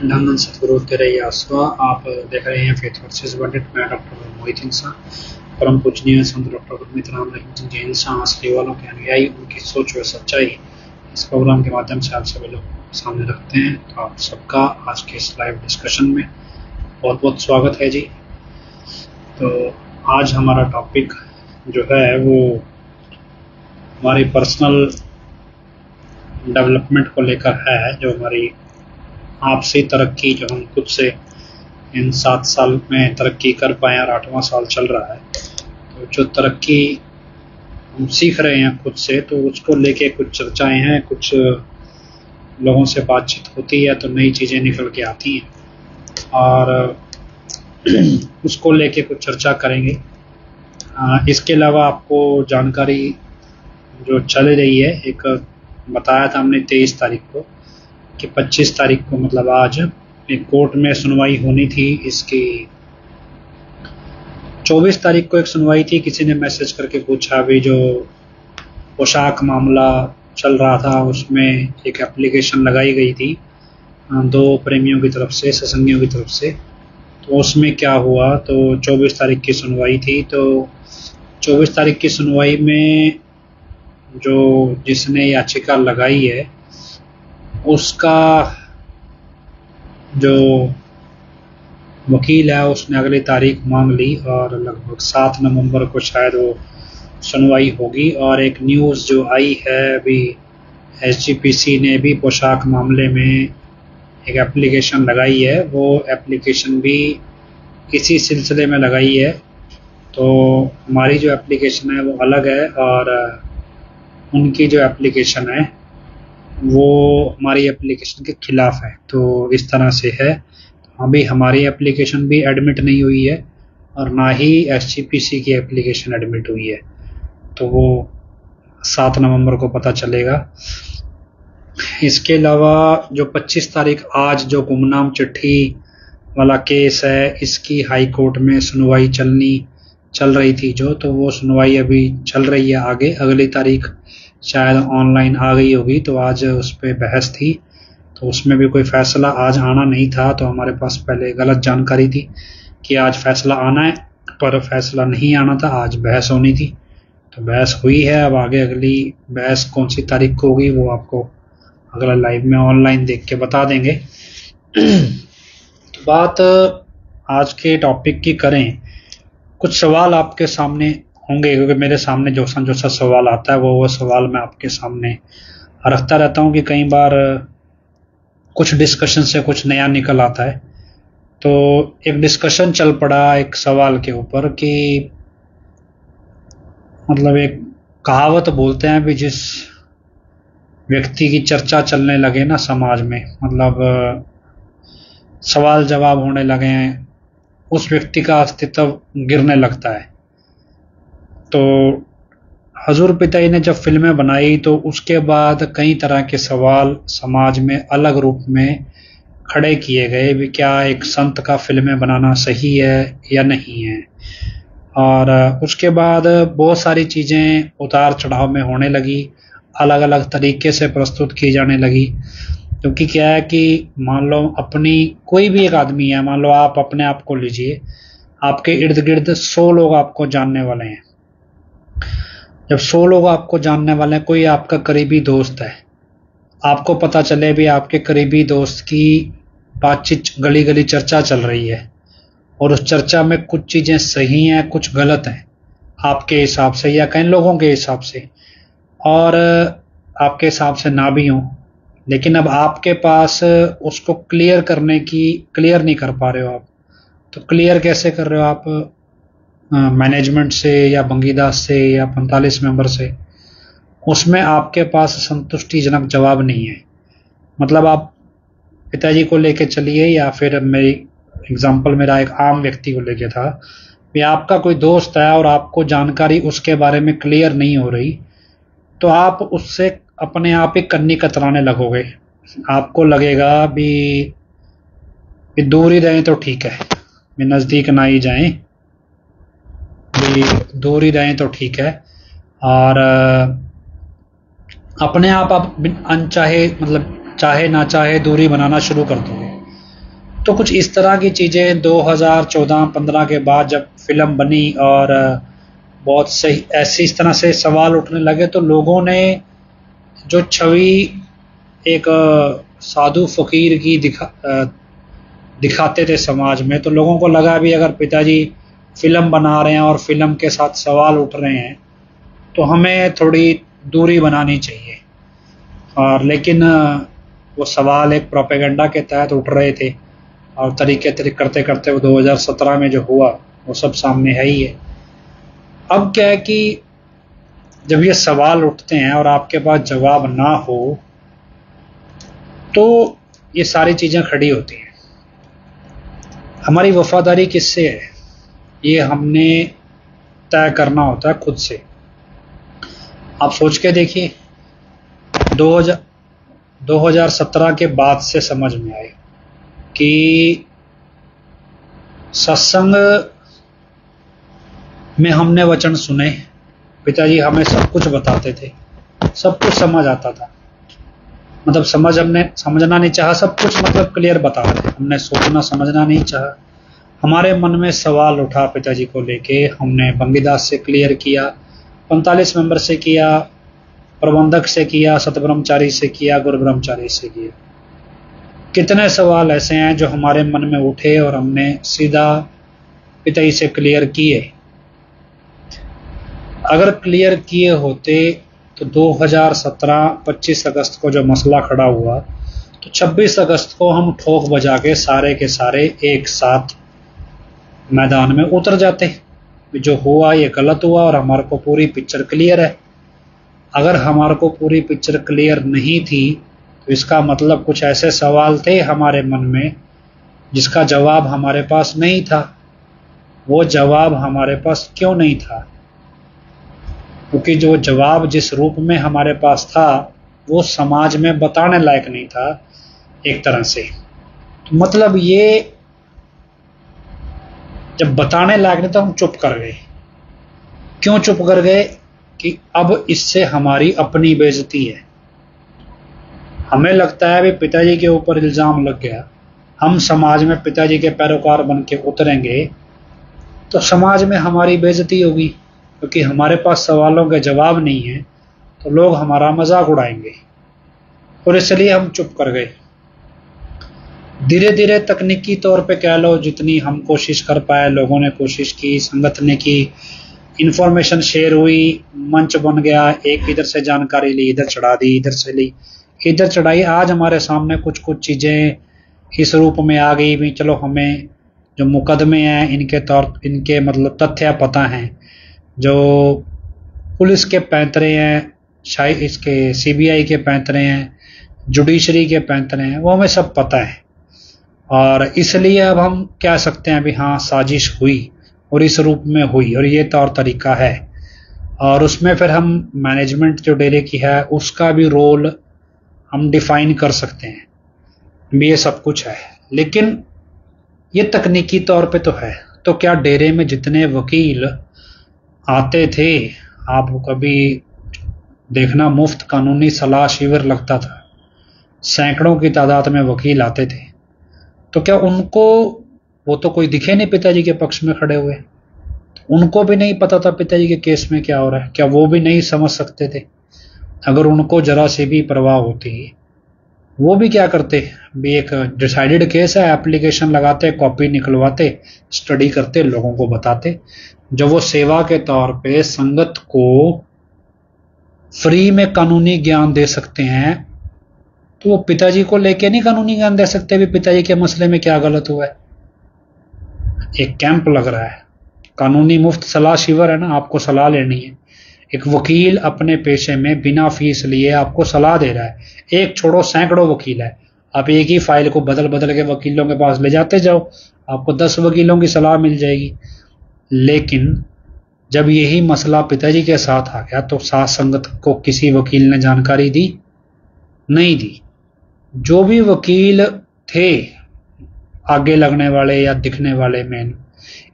London सतगुरु तेरे आसवा आप देख रहे हैं फेथ वर्सेस वर्ल्ड मैं डॉक्टर मोहित इंसा परम पूजनीय संत डॉक्टर गुरमीत राम रहीम सिंह जैन शाह असली वालों के अनुयायी, उनकी सोच व सच्चाई इस प्रोग्राम के माध्यम से आप सभी लोग सामने रखते हैं। तो आप सबका आज के इस लाइव डिस्कशन में बहुत बहुत स्वागत है जी। तो आज हमारा टॉपिक जो है वो हमारी पर्सनल डेवलपमेंट को लेकर है, जो हमारी आपसी तरक्की जो हम खुद से इन सात साल में तरक्की कर पाए और आठवां साल चल रहा है तो जो तरक्की हम सीख रहे हैं खुद से तो उसको लेके कुछ चर्चाएँ हैं, कुछ लोगों से बातचीत होती है तो नई चीज़ें निकल के आती हैं और उसको लेके कुछ चर्चा करेंगे। इसके अलावा आपको जानकारी जो चल रही है, एक बताया था हमने तेईस तारीख को कि 25 तारीख को मतलब आज एक कोर्ट में सुनवाई होनी थी इसकी। 24 तारीख को एक सुनवाई थी, किसी ने मैसेज करके पूछा भी जो पोशाक मामला चल रहा था, उसमें एक एप्लीकेशन लगाई गई थी दो प्रेमियों की तरफ़ से ससंगियों की तरफ़ से। तो उसमें क्या हुआ तो 24 तारीख की सुनवाई थी तो 24 तारीख की सुनवाई में जो जिसने याचिका लगाई है उसका जो वकील है, उसने अगली तारीख मांग ली और लगभग सात नवंबर को शायद वो सुनवाई होगी। और एक न्यूज़ जो आई है, अभी एस ने भी पोशाक मामले में एक एप्लीकेशन लगाई है। वो एप्लीकेशन भी इसी सिलसिले में लगाई है। तो हमारी जो एप्लीकेशन है, वो अलग है और उनकी जो एप्लीकेशन है वो हमारी एप्लीकेशन के खिलाफ है तो इस तरह से है। अभी हमारी एप्लीकेशन भी एडमिट नहीं हुई है और ना ही एस की एप्लीकेशन एडमिट हुई है। तो वो सात नवंबर को पता चलेगा। इसके अलावा जो 25 तारीख आज जो गुमनाम चिट्ठी वाला केस है, इसकी हाई कोर्ट में सुनवाई चलनी चल रही थी जो तो वो सुनवाई अभी चल रही है आगे। अगली तारीख शायद ऑनलाइन आ गई होगी तो आज उस पर बहस थी। तो उसमें भी कोई फैसला आज आना नहीं था तो हमारे पास पहले गलत जानकारी थी कि आज फैसला आना है, पर फैसला नहीं आना था, आज बहस होनी थी। तो बहस हुई है, अब आगे अगली बहस कौन सी तारीख को होगी, वो आपको अगला लाइव में ऑनलाइन देख के बता देंगे। तो बात आज के टॉपिक की करें, कुछ सवाल आपके सामने होंगे, क्योंकि मेरे सामने जो सा जो सा सवाल आता है, वो वो सवाल मैं आपके सामने रखता रहता हूँ कि कई बार कुछ डिस्कशन से कुछ नया निकल आता है। तो एक डिस्कशन चल पड़ा एक सवाल के ऊपर कि मतलब एक कहावत बोलते हैं भी जिस व्यक्ति की चर्चा चलने लगे ना समाज में मतलब सवाल जवाब होने लगे हैं, उस व्यक्ति का अस्तित्व गिरने लगता है। तो हजूर पिताई ने जब फ़िल्में बनाई तो उसके बाद कई तरह के सवाल समाज में अलग रूप में खड़े किए गए भी, क्या एक संत का फ़िल्में बनाना सही है या नहीं है? और उसके बाद बहुत सारी चीज़ें उतार चढ़ाव में होने लगी अलग अलग तरीके से प्रस्तुत की जाने लगी। क्योंकि क्या है कि मान लो अपनी कोई भी एक आदमी है, मान लो आप अपने आप को लीजिए, आपके इर्द गिर्द सौ लोग आपको जानने वाले हैं। जब सौ लोग आपको जानने वाले हैं, कोई आपका करीबी दोस्त है। आपको पता चले भी आपके करीबी दोस्त की बातचीत गली गली चर्चा चल रही है और उस चर्चा में कुछ चीज़ें सही हैं, कुछ गलत हैं, आपके हिसाब से या कई लोगों के हिसाब से। और, आपके हिसाब से ना भी हों, लेकिन अब आपके पास उसको क्लियर करने की क्लियर नहीं कर पा रहे हो आप। तो क्लियर कैसे कर रहे हो आप? मैनेजमेंट से या बंगीदास से या पैंतालीस मेंबर से उसमें आपके पास संतुष्टिजनक जवाब नहीं है। मतलब आप पिताजी को लेके चलिए या फिर मेरी एग्ज़ाम्पल मेरा एक आम व्यक्ति को लेके था भी आपका कोई दोस्त है और आपको जानकारी उसके बारे में क्लियर नहीं हो रही तो आप उससे अपने आप ही कन्नी कतराने लगोगे। आपको लगेगा भी, दूर ही रहें तो ठीक है नज़दीक ना ही जाएँ। भी दूर ही रहें तो ठीक है। और अपने आप आप अनचाहे मतलब चाहे ना चाहे दूरी बनाना शुरू कर दोगे। तो कुछ इस तरह की चीज़ें 2014-15 के बाद जब फ़िल्म बनी और बहुत सही, ऐसी इस तरह से सवाल उठने लगे तो लोगों ने जो छवि एक साधु फकीर की दिखा दिखाते थे समाज में तो लोगों को लगा भी अगर पिताजी फ़िल्म बना रहे हैं और फ़िल्म के साथ सवाल उठ रहे हैं तो हमें थोड़ी दूरी बनानी चाहिए। और लेकिन वो सवाल एक प्रोपेगेंडा के तहत उठ रहे थे और तरीके तरीके करते करते वो 2017 में जो हुआ, वो सब सामने है ही है। अब क्या है कि जब ये सवाल उठते हैं और आपके पास जवाब ना हो तो ये सारी चीज़ें खड़ी होती हैं। हमारी वफादारी किससे है? ये हमने तय करना होता है खुद से। आप सोच के देखिए 2000 2017 के बाद से समझ में आए कि सत्संग में हमने वचन सुने, पिताजी हमें सब कुछ बताते थे, सब कुछ समझ आता था। मतलब समझ हमने, समझना नहीं चाहा, सब कुछ मतलब क्लियर बता रहे हमने सोचना, समझना नहीं चाहा। हमारे मन में सवाल उठा पिताजी को लेके। हमने बंगीदास से क्लियर किया, पैंतालीस मेंबर से किया, प्रबंधक से किया, सतब्रह्मचारी से किया गुरु ब्रह्मचारी से किया। कितने सवाल ऐसे हैं जो हमारे मन में उठे और हमने सीधा पिताजी से क्लियर किए। अगर क्लियर किए होते तो 2017 25 अगस्त को जो मसला खड़ा हुआ तो 26 अगस्त को हम ठोक बजा के सारे के सारे एक साथ मैदान में उतर जाते जो हुआ, ये गलत हुआ और हमारे को पूरी पिक्चर क्लियर है। अगर हमारे को पूरी पिक्चर क्लियर नहीं थी तो इसका मतलब कुछ ऐसे सवाल थे हमारे मन में, जिसका जवाब हमारे पास नहीं था। वो जवाब हमारे पास क्यों नहीं था? क्योंकि जो जवाब जिस रूप में हमारे पास था, वो समाज में बताने लायक नहीं था एक तरह से। तो मतलब ये जब बताने लायक नहीं तो हम चुप कर गए। क्यों चुप कर गए? कि अब इससे हमारी अपनी बेजती है। हमें लगता है भी पिताजी के ऊपर इल्ज़ाम लग गया। हम समाज में पिताजी के पैरोकार बन के उतरेंगे तो समाज में हमारी बेजती होगी, क्योंकि हमारे पास सवालों के जवाब नहीं है तो लोग हमारा मज़ाक उड़ाएँगे। और इसलिए हम चुप कर गए। धीरे धीरे तकनीकी तौर पे कह लो, जितनी हम कोशिश कर पाए, लोगों ने कोशिश की, संगत ने की इंफॉर्मेशन शेयर हुई, मंच बन गया, एक इधर से जानकारी ली, इधर चढ़ा दी, इधर से ली, इधर चढ़ाई। आज हमारे सामने कुछ कुछ चीज़ें इस रूप में आ गई भी, चलो हमें जो मुकदमे हैं, इनके तौर, इनके मतलब तथ्य पता हैं, जो पुलिस के पैंतरे हैं शायद इसके सीबीआई के पैंतरे हैं जुडिशरी के पैंतरे हैं, वो हमें सब पता है। और इसलिए अब हम कह सकते हैं, अभी हाँ साजिश हुई और इस रूप में हुई और ये तौर तरीका है। और उसमें फिर हम मैनेजमेंट जो डेरे की है, उसका भी रोल हम डिफाइन कर सकते हैं। ये सब कुछ है। लेकिन ये तकनीकी तौर पे तो है। तो क्या डेरे में जितने वकील आते थे आप कभी देखना मुफ़्त कानूनी सलाह शिविर लगता था। सैकड़ों की तादाद में वकील आते थे। तो क्या उनको, वो तो कोई दिखे नहीं पिताजी के पक्ष में खड़े हुए। उनको भी नहीं पता था पिताजी के केस में क्या हो रहा है। क्या वो भी नहीं समझ सकते थे? अगर उनको जरा से भी परवाह होती, वो भी क्या करते? भी एक डिसाइडेड केस है एप्लीकेशन लगाते कॉपी निकलवाते स्टडी करते, लोगों को बताते। जब वो सेवा के तौर पे संगत को फ्री में कानूनी ज्ञान दे सकते हैं तो वो पिताजी को लेके नहीं कानूनी ज्ञान दे सकते भी पिताजी के मसले में क्या गलत हुआ है? एक कैंप लग रहा है। कानूनी मुफ़्त सलाह शिविर है ना, आपको सलाह लेनी है। एक वकील अपने पेशे में बिना फ़ीस लिए आपको सलाह दे रहा है। एक छोड़ो, सैकड़ों वकील है। आप एक ही फ़ाइल को बदल बदल के वकीलों के पास ले जाते जाओ, आपको दस वकीलों की सलाह मिल जाएगी। लेकिन जब यही मसला पिताजी के साथ आ गया तो सात संगत को किसी वकील ने जानकारी दी? नहीं दी। जो भी वकील थे, आगे लगने वाले या दिखने वाले मेन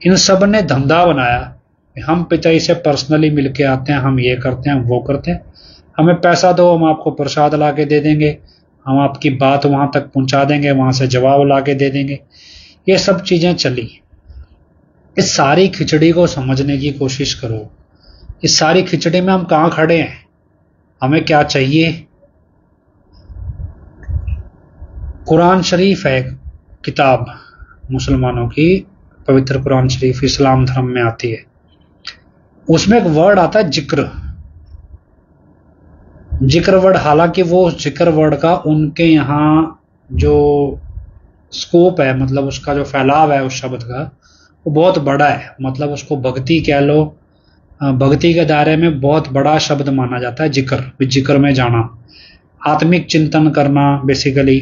इन सबने धंधा बनाया हम पिताई से पर्सनली मिलके आते हैं, हम ये करते हैं वो करते हैं। हमें पैसा दो, हम आपको प्रसाद ला के दे देंगे। हम आपकी बात वहाँ तक पहुँचा देंगे, वहाँ से जवाब ला के दे देंगे। ये सब चीज़ें चली। इस सारी खिचड़ी को समझने की कोशिश करो। इस सारी खिचड़ी में हम कहाँ खड़े हैं? हमें क्या चाहिए? कुरान शरीफ है किताब मुसलमानों की, पवित्र कुरान शरीफ इस्लाम धर्म में आती है। उसमें एक वर्ड आता है ज़िक्र। ज़िक्र वर्ड हालाँकि वो ज़िक्र वर्ड का उनके यहाँ जो स्कोप है मतलब उसका जो फैलाव है उस शब्द का, वो बहुत बड़ा है। मतलब उसको भक्ति कह लो। भक्ति के दायरे में बहुत बड़ा शब्द माना जाता है ज़िक्र ज़िक्र में जाना। आत्मिक चिंतन करना बेसिकली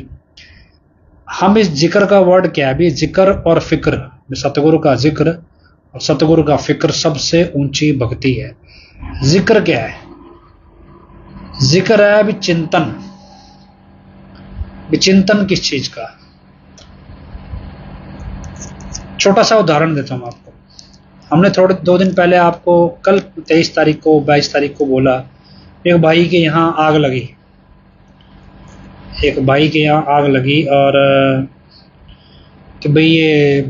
हम इस ज़िक्र का वर्ड क्या है? अभी ज़िक्र और फ़िक्र सतगुरु का ज़िक्र, और सतगुरु का फ़िक्र सबसे ऊँची भक्ति है। ज़िक्र क्या है? ज़िक्र है अभी चिंतन। चिंतन किस चीज़ का? छोटा सा उदाहरण देता हूँ आपको। हमने थोड़े, दो दिन पहले आपको कल तेईस तारीख को, बाईस तारीख को बोला, एक भाई के यहाँ आग लगी। एक भाई के यहाँ आग लगी और कि भाई ये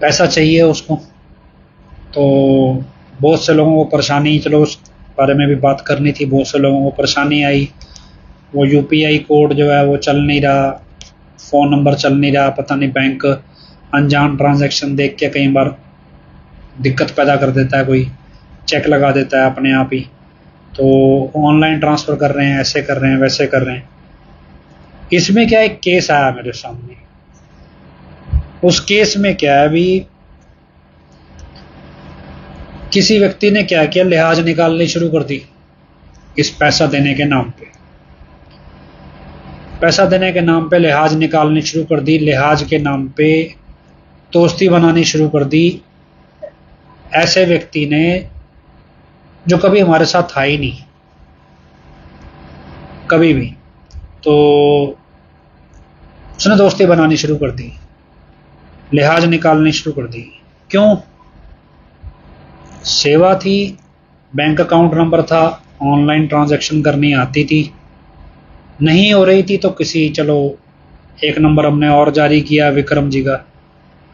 पैसा चाहिए उसको। तो बहुत से लोगों को परेशानी, चलो उस बारे में भी बात करनी थी, बहुत से लोगों को परेशानी आई। वो यूपीआई कोड जो है वो चल नहीं रहा, फ़ोन नंबर चल नहीं रहा, पता नहीं बैंक अनजान ट्रांजैक्शन देख के कई बार दिक्कत पैदा कर देता है, कोई चेक लगा देता है अपने आप ही। तो ऑनलाइन ट्रांसफ़र कर रहे हैं, ऐसे कर रहे हैं, वैसे कर रहे हैं। इसमें क्या एक केस आया मेरे सामने? उस केस में क्या है अभी? किसी व्यक्ति ने क्या किया? लिहाज निकालनी शुरू कर दी इस पैसा देने के नाम पे। पैसा देने के नाम पे लिहाज निकालनी शुरू कर दी, लिहाज के नाम पे दोस्ती बनानी शुरू कर दी। ऐसे व्यक्ति ने जो कभी हमारे साथ था ही नहीं, कभी भी। तो उसने दोस्ती बनानी शुरू कर दी, लिहाज निकालनी शुरू कर दी। क्यों? सेवा थी बैंक अकाउंट नंबर था ऑनलाइन ट्रांजैक्शन करनी आती थी। नहीं हो रही थी तो किसी, चलो, एक नंबर हमने और जारी किया, विक्रम जी का,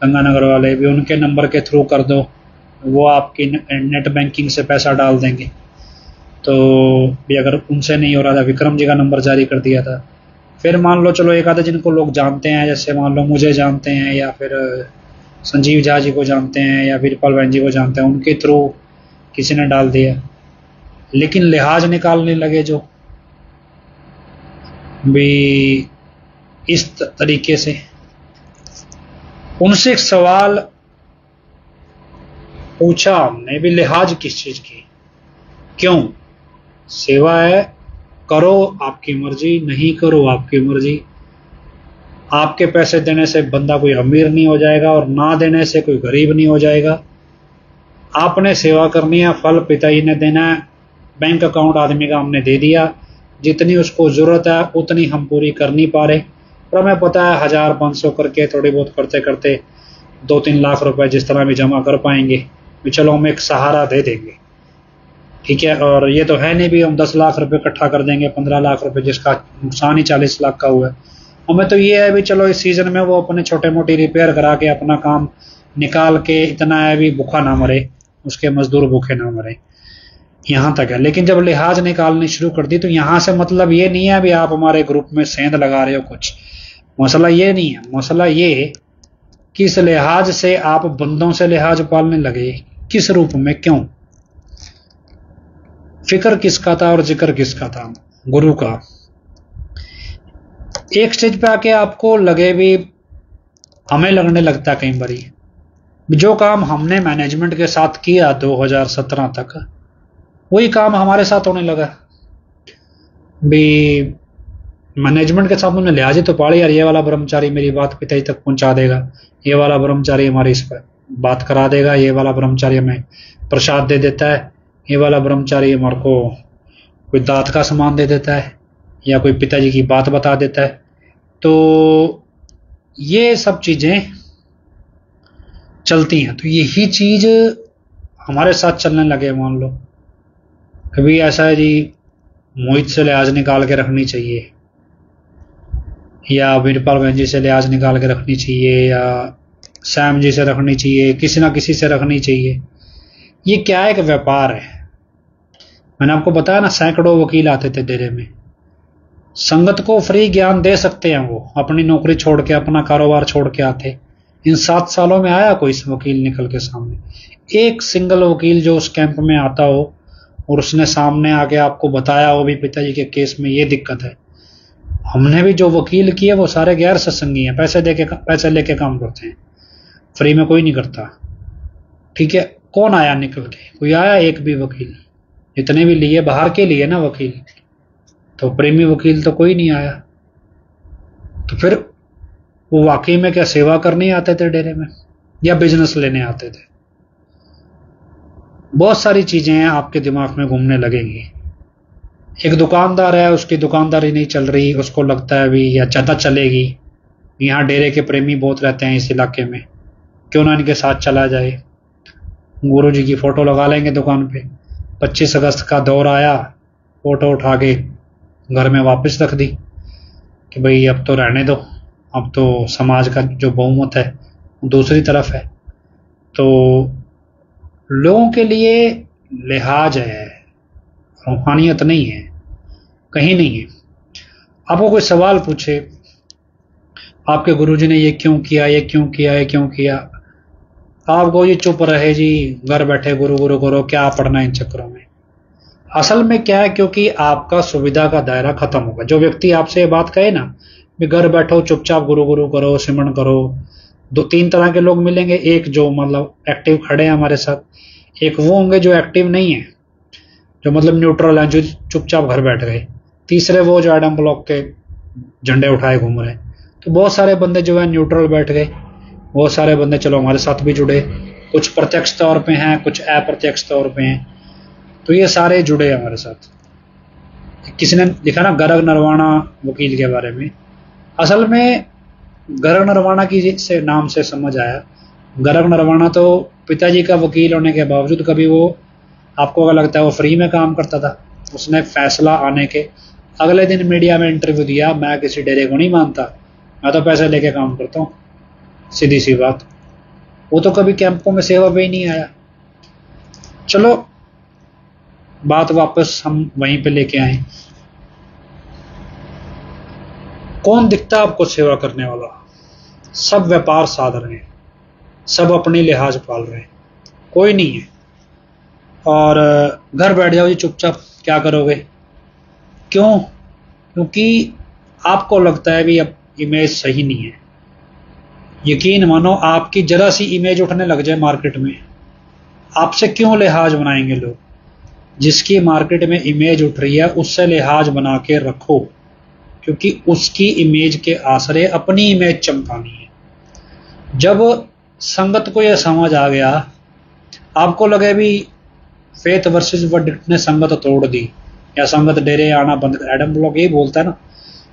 गंगानगर वाले, भी उनके नंबर के थ्रू कर दो। वो आपकी नेट बैंकिंग से पैसा डाल देंगे। तो भी अगर उनसे नहीं हो रहा था, विक्रम जी का नंबर जारी कर दिया था। फिर मान लो, चलो एक आधे जिनको लोग जानते हैं, जैसे मान लो मुझे जानते हैं, या फिर संजीव झा जी को जानते हैं, या वीरपाल बहन जी को जानते हैं, उनके थ्रू किसी ने डाल दिया। लेकिन लिहाज निकालने लगे जो भी इस तरीके से। उनसे एक सवाल पूछा हमने भी, लिहाज किस चीज़ की? क्यों? सेवा है, करो आपकी मर्ज़ी, नहीं करो आपकी मर्ज़ी। आपके पैसे देने से बंदा कोई अमीर नहीं हो जाएगा और ना देने से कोई गरीब नहीं हो जाएगा। आपने सेवा करनी है, फल पिताजी ने देना है, बैंक अकाउंट आदमी का हमने दे दिया। जितनी उसको ज़रूरत है, उतनी हम पूरी कर नहीं पा रहे। पर हमें पता है, हज़ार पाँच सौ करके थोड़ी बहुत करते करते दो तीन लाख रुपए जिस तरह भी जमा कर पाएँगे। भी चलो हम एक सहारा दे देंगे। ठीक है? और ये तो है नहीं भी हम दस लाख रुपए इकट्ठा कर देंगे, पंद्रह लाख रुपए जिसका नुकसान ही चालीस लाख का हुआ है। हमें तो ये है भी चलो इस सीज़न में वो अपने छोटे मोटी रिपेयर करा के अपना काम निकाल के इतना है भी भूखा ना मरे, उसके मजदूर भूखे ना मरे। यहाँ तक है। लेकिन जब लिहाज निकालनी शुरू कर दी तो यहाँ से मतलब ये नहीं है भी आप हमारे ग्रुप में सेंध लगा रहे हो कुछ। मसला ये नहीं है। मसला ये कि इस लिहाज से आप बंदों से लिहाज पालने लगे? किस रूप में क्यों? फ़िक्र किसका था और ज़िक्र किसका था? गुरु का। एक स्टेज पे आके आपको लगे भी, हमें लगने लगता कई बारी, जो काम हमने मैनेजमेंट के साथ किया 2017 तक, वही काम हमारे साथ होने लगा। भी मैनेजमेंट के साथ उन्होंने लिहाजी तो पाड़ी यार ये वाला ब्रह्मचारी मेरी बात पिताजी तक पहुँचा देगा, ये वाला ब्रह्मचारी हमारी इस पर बात करा देगा, ये वाला ब्रह्मचारी हमें प्रसाद दे देता है, ये वाला ब्रह्मचारी हमारे को कोई दात का सामान दे देता है या कोई पिताजी की बात बता देता है। तो ये सब चीज़ें चलती हैं। तो यही चीज़ हमारे साथ चलने लगे मान लो। कभी ऐसा है जी, मोहित से लिहाज निकाल के रखनी चाहिए। या वीरपाल बहन जी से लिहाज निकाल के रखनी चाहिए, या सैम जी से रखनी चाहिए, किसी ना किसी से रखनी चाहिए। ये क्या एक व्यापार है? मैंने आपको बताया ना, सैकड़ों वकील आते थे डेरे में। संगत को फ्री ज्ञान दे सकते हैं वो, अपनी नौकरी छोड़ के, अपना कारोबार छोड़ के आते। इन सात सालों में आया कोई वकील निकल के सामने? एक सिंगल वकील जो उस कैंप में आता हो, और उसने सामने आके आपको बताया हो भी पिताजी के केस में ये दिक्कत है। हमने भी जो वकील किए, वो सारे गैर सत्संगी हैं। पैसे दे के पैसे लेके काम करते हैं। फ्री में कोई नहीं करता। ठीक है, कौन आया निकल के? कोई आया एक भी वकील? इतने भी लिए, बाहर के लिए ना वकील। तो प्रेमी वकील तो कोई नहीं आया। तो फिर वो वाकई में क्या सेवा करने आते थे डेरे में? या बिज़नेस लेने आते थे? बहुत सारी चीज़ें आपके दिमाग में घूमने लगेंगी। एक दुकानदार है, उसकी दुकानदारी नहीं चल रही, उसको लगता है अभी या ज़्यादा चलेगी। यहाँ डेरे के प्रेमी बहुत रहते हैं इस इलाके में। क्यों ना इनके साथ चला जाए? गुरु जी की फ़ोटो लगा लेंगे दुकान पे। 25 अगस्त का दौर आया, फ़ोटो उठा के घर में वापस रख दी कि भाई अब तो रहने दो, अब तो समाज का जो बहुमत है दूसरी तरफ़ है। तो लोगों के लिए लिहाज है, रूहानियत नहीं है। कहीं नहीं है। आपको कोई सवाल पूछे, आपके गुरुजी ने ये क्यों किया, ये क्यों किया, ये क्यों किया? आपको ये चुप रहे जी, घर बैठे गुरु गुरु करो, क्या पढ़ना इन चक्करों में? असल में क्या है, क्योंकि आपका सुविधा का दायरा खत्म होगा। जो व्यक्ति आपसे ये बात कहे ना भी घर बैठो, चुपचाप गुरु गुरु करो सिमरण करो, दो तीन तरह के लोग मिलेंगे। एक जो मतलब एक्टिव खड़े हैं हमारे साथ, एक वो होंगे जो एक्टिव नहीं है, जो मतलब न्यूट्रल हैं, जो चुपचाप घर बैठ गए। तीसरे वो जो एडम ब्लॉक के झंडे उठाए घूम रहे तो बहुत सारे बंदे जो है न्यूट्रल बैठ गए। बहुत सारे बंदे चलो हमारे साथ भी जुड़े। कुछ प्रत्यक्ष तौर पे हैं, कुछ अप्रत्यक्ष तौर पे हैं। तो ये सारे जुड़े हमारे साथ। किसी ने लिखा ना, गर्ग नरवाणा वकील के बारे में। असल में गर्ग नरवाणा की से नाम से समझ आया। गर्ग नरवाणा तो पिताजी का वकील होने के बावजूद कभी वो, आपको अगर लगता है वो फ्री में काम करता था, उसने फैसला आने के अगले दिन मीडिया में इंटरव्यू दिया, मैं किसी डेरे को नहीं मानता। मैं तो पैसे लेके काम करता हूँ। सीधी सी बात। वो तो कभी कैंपों में सेवा पे ही नहीं आया। चलो, बात वापस हम वहीं पे लेके आए। कौन दिखता आपको सेवा करने वाला? सब व्यापार साध रहे हैं। सब अपने लिहाज पाल रहे हैं। कोई नहीं है। और, घर बैठ जाओ जी, चुपचाप। क्या करोगे? क्यों? क्योंकि आपको लगता है भी अब इमेज सही नहीं है। यकीन मानो, आपकी जरा सी इमेज उठने लग जाए मार्केट में। आपसे क्यों लिहाज बनाएँगे लोग? जिसकी मार्केट में इमेज उठ रही है, उससे लिहाज बना के रखो। क्योंकि उसकी इमेज के आसरे अपनी इमेज चमकानी है। जब संगत को यह समझ आ गया, आपको लगे भी फेथ वर्सेस वर्डिक्ट ने संगत तोड़ दी। या संगत डेरे आना बंद कर। एडम ब्लॉक यही बोलता है ना,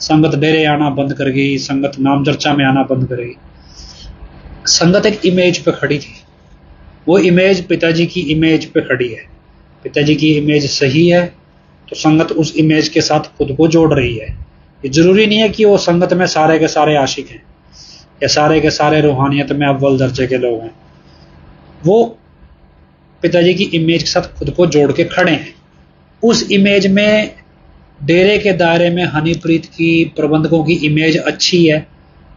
संगत डेरे आना बंद कर गई संगत नाम चर्चा में आना बंद कर गई संगत एक इमेज पे खड़ी थी। वो इमेज पिताजी की इमेज पे खड़ी है। पिताजी की इमेज सही है तो संगत उस इमेज के साथ खुद को जोड़ रही है। ये ज़रूरी नहीं है कि वो संगत में सारे के सारे आशिक हैं, या सारे के सारे रूहानियत में अव्वल दर्जे के लोग हैं। वो पिताजी की इमेज के साथ खुद को जोड़ के खड़े हैं। उस इमेज में डेरे के दायरे में हनीप्रीत की प्रबंधकों की इमेज अच्छी है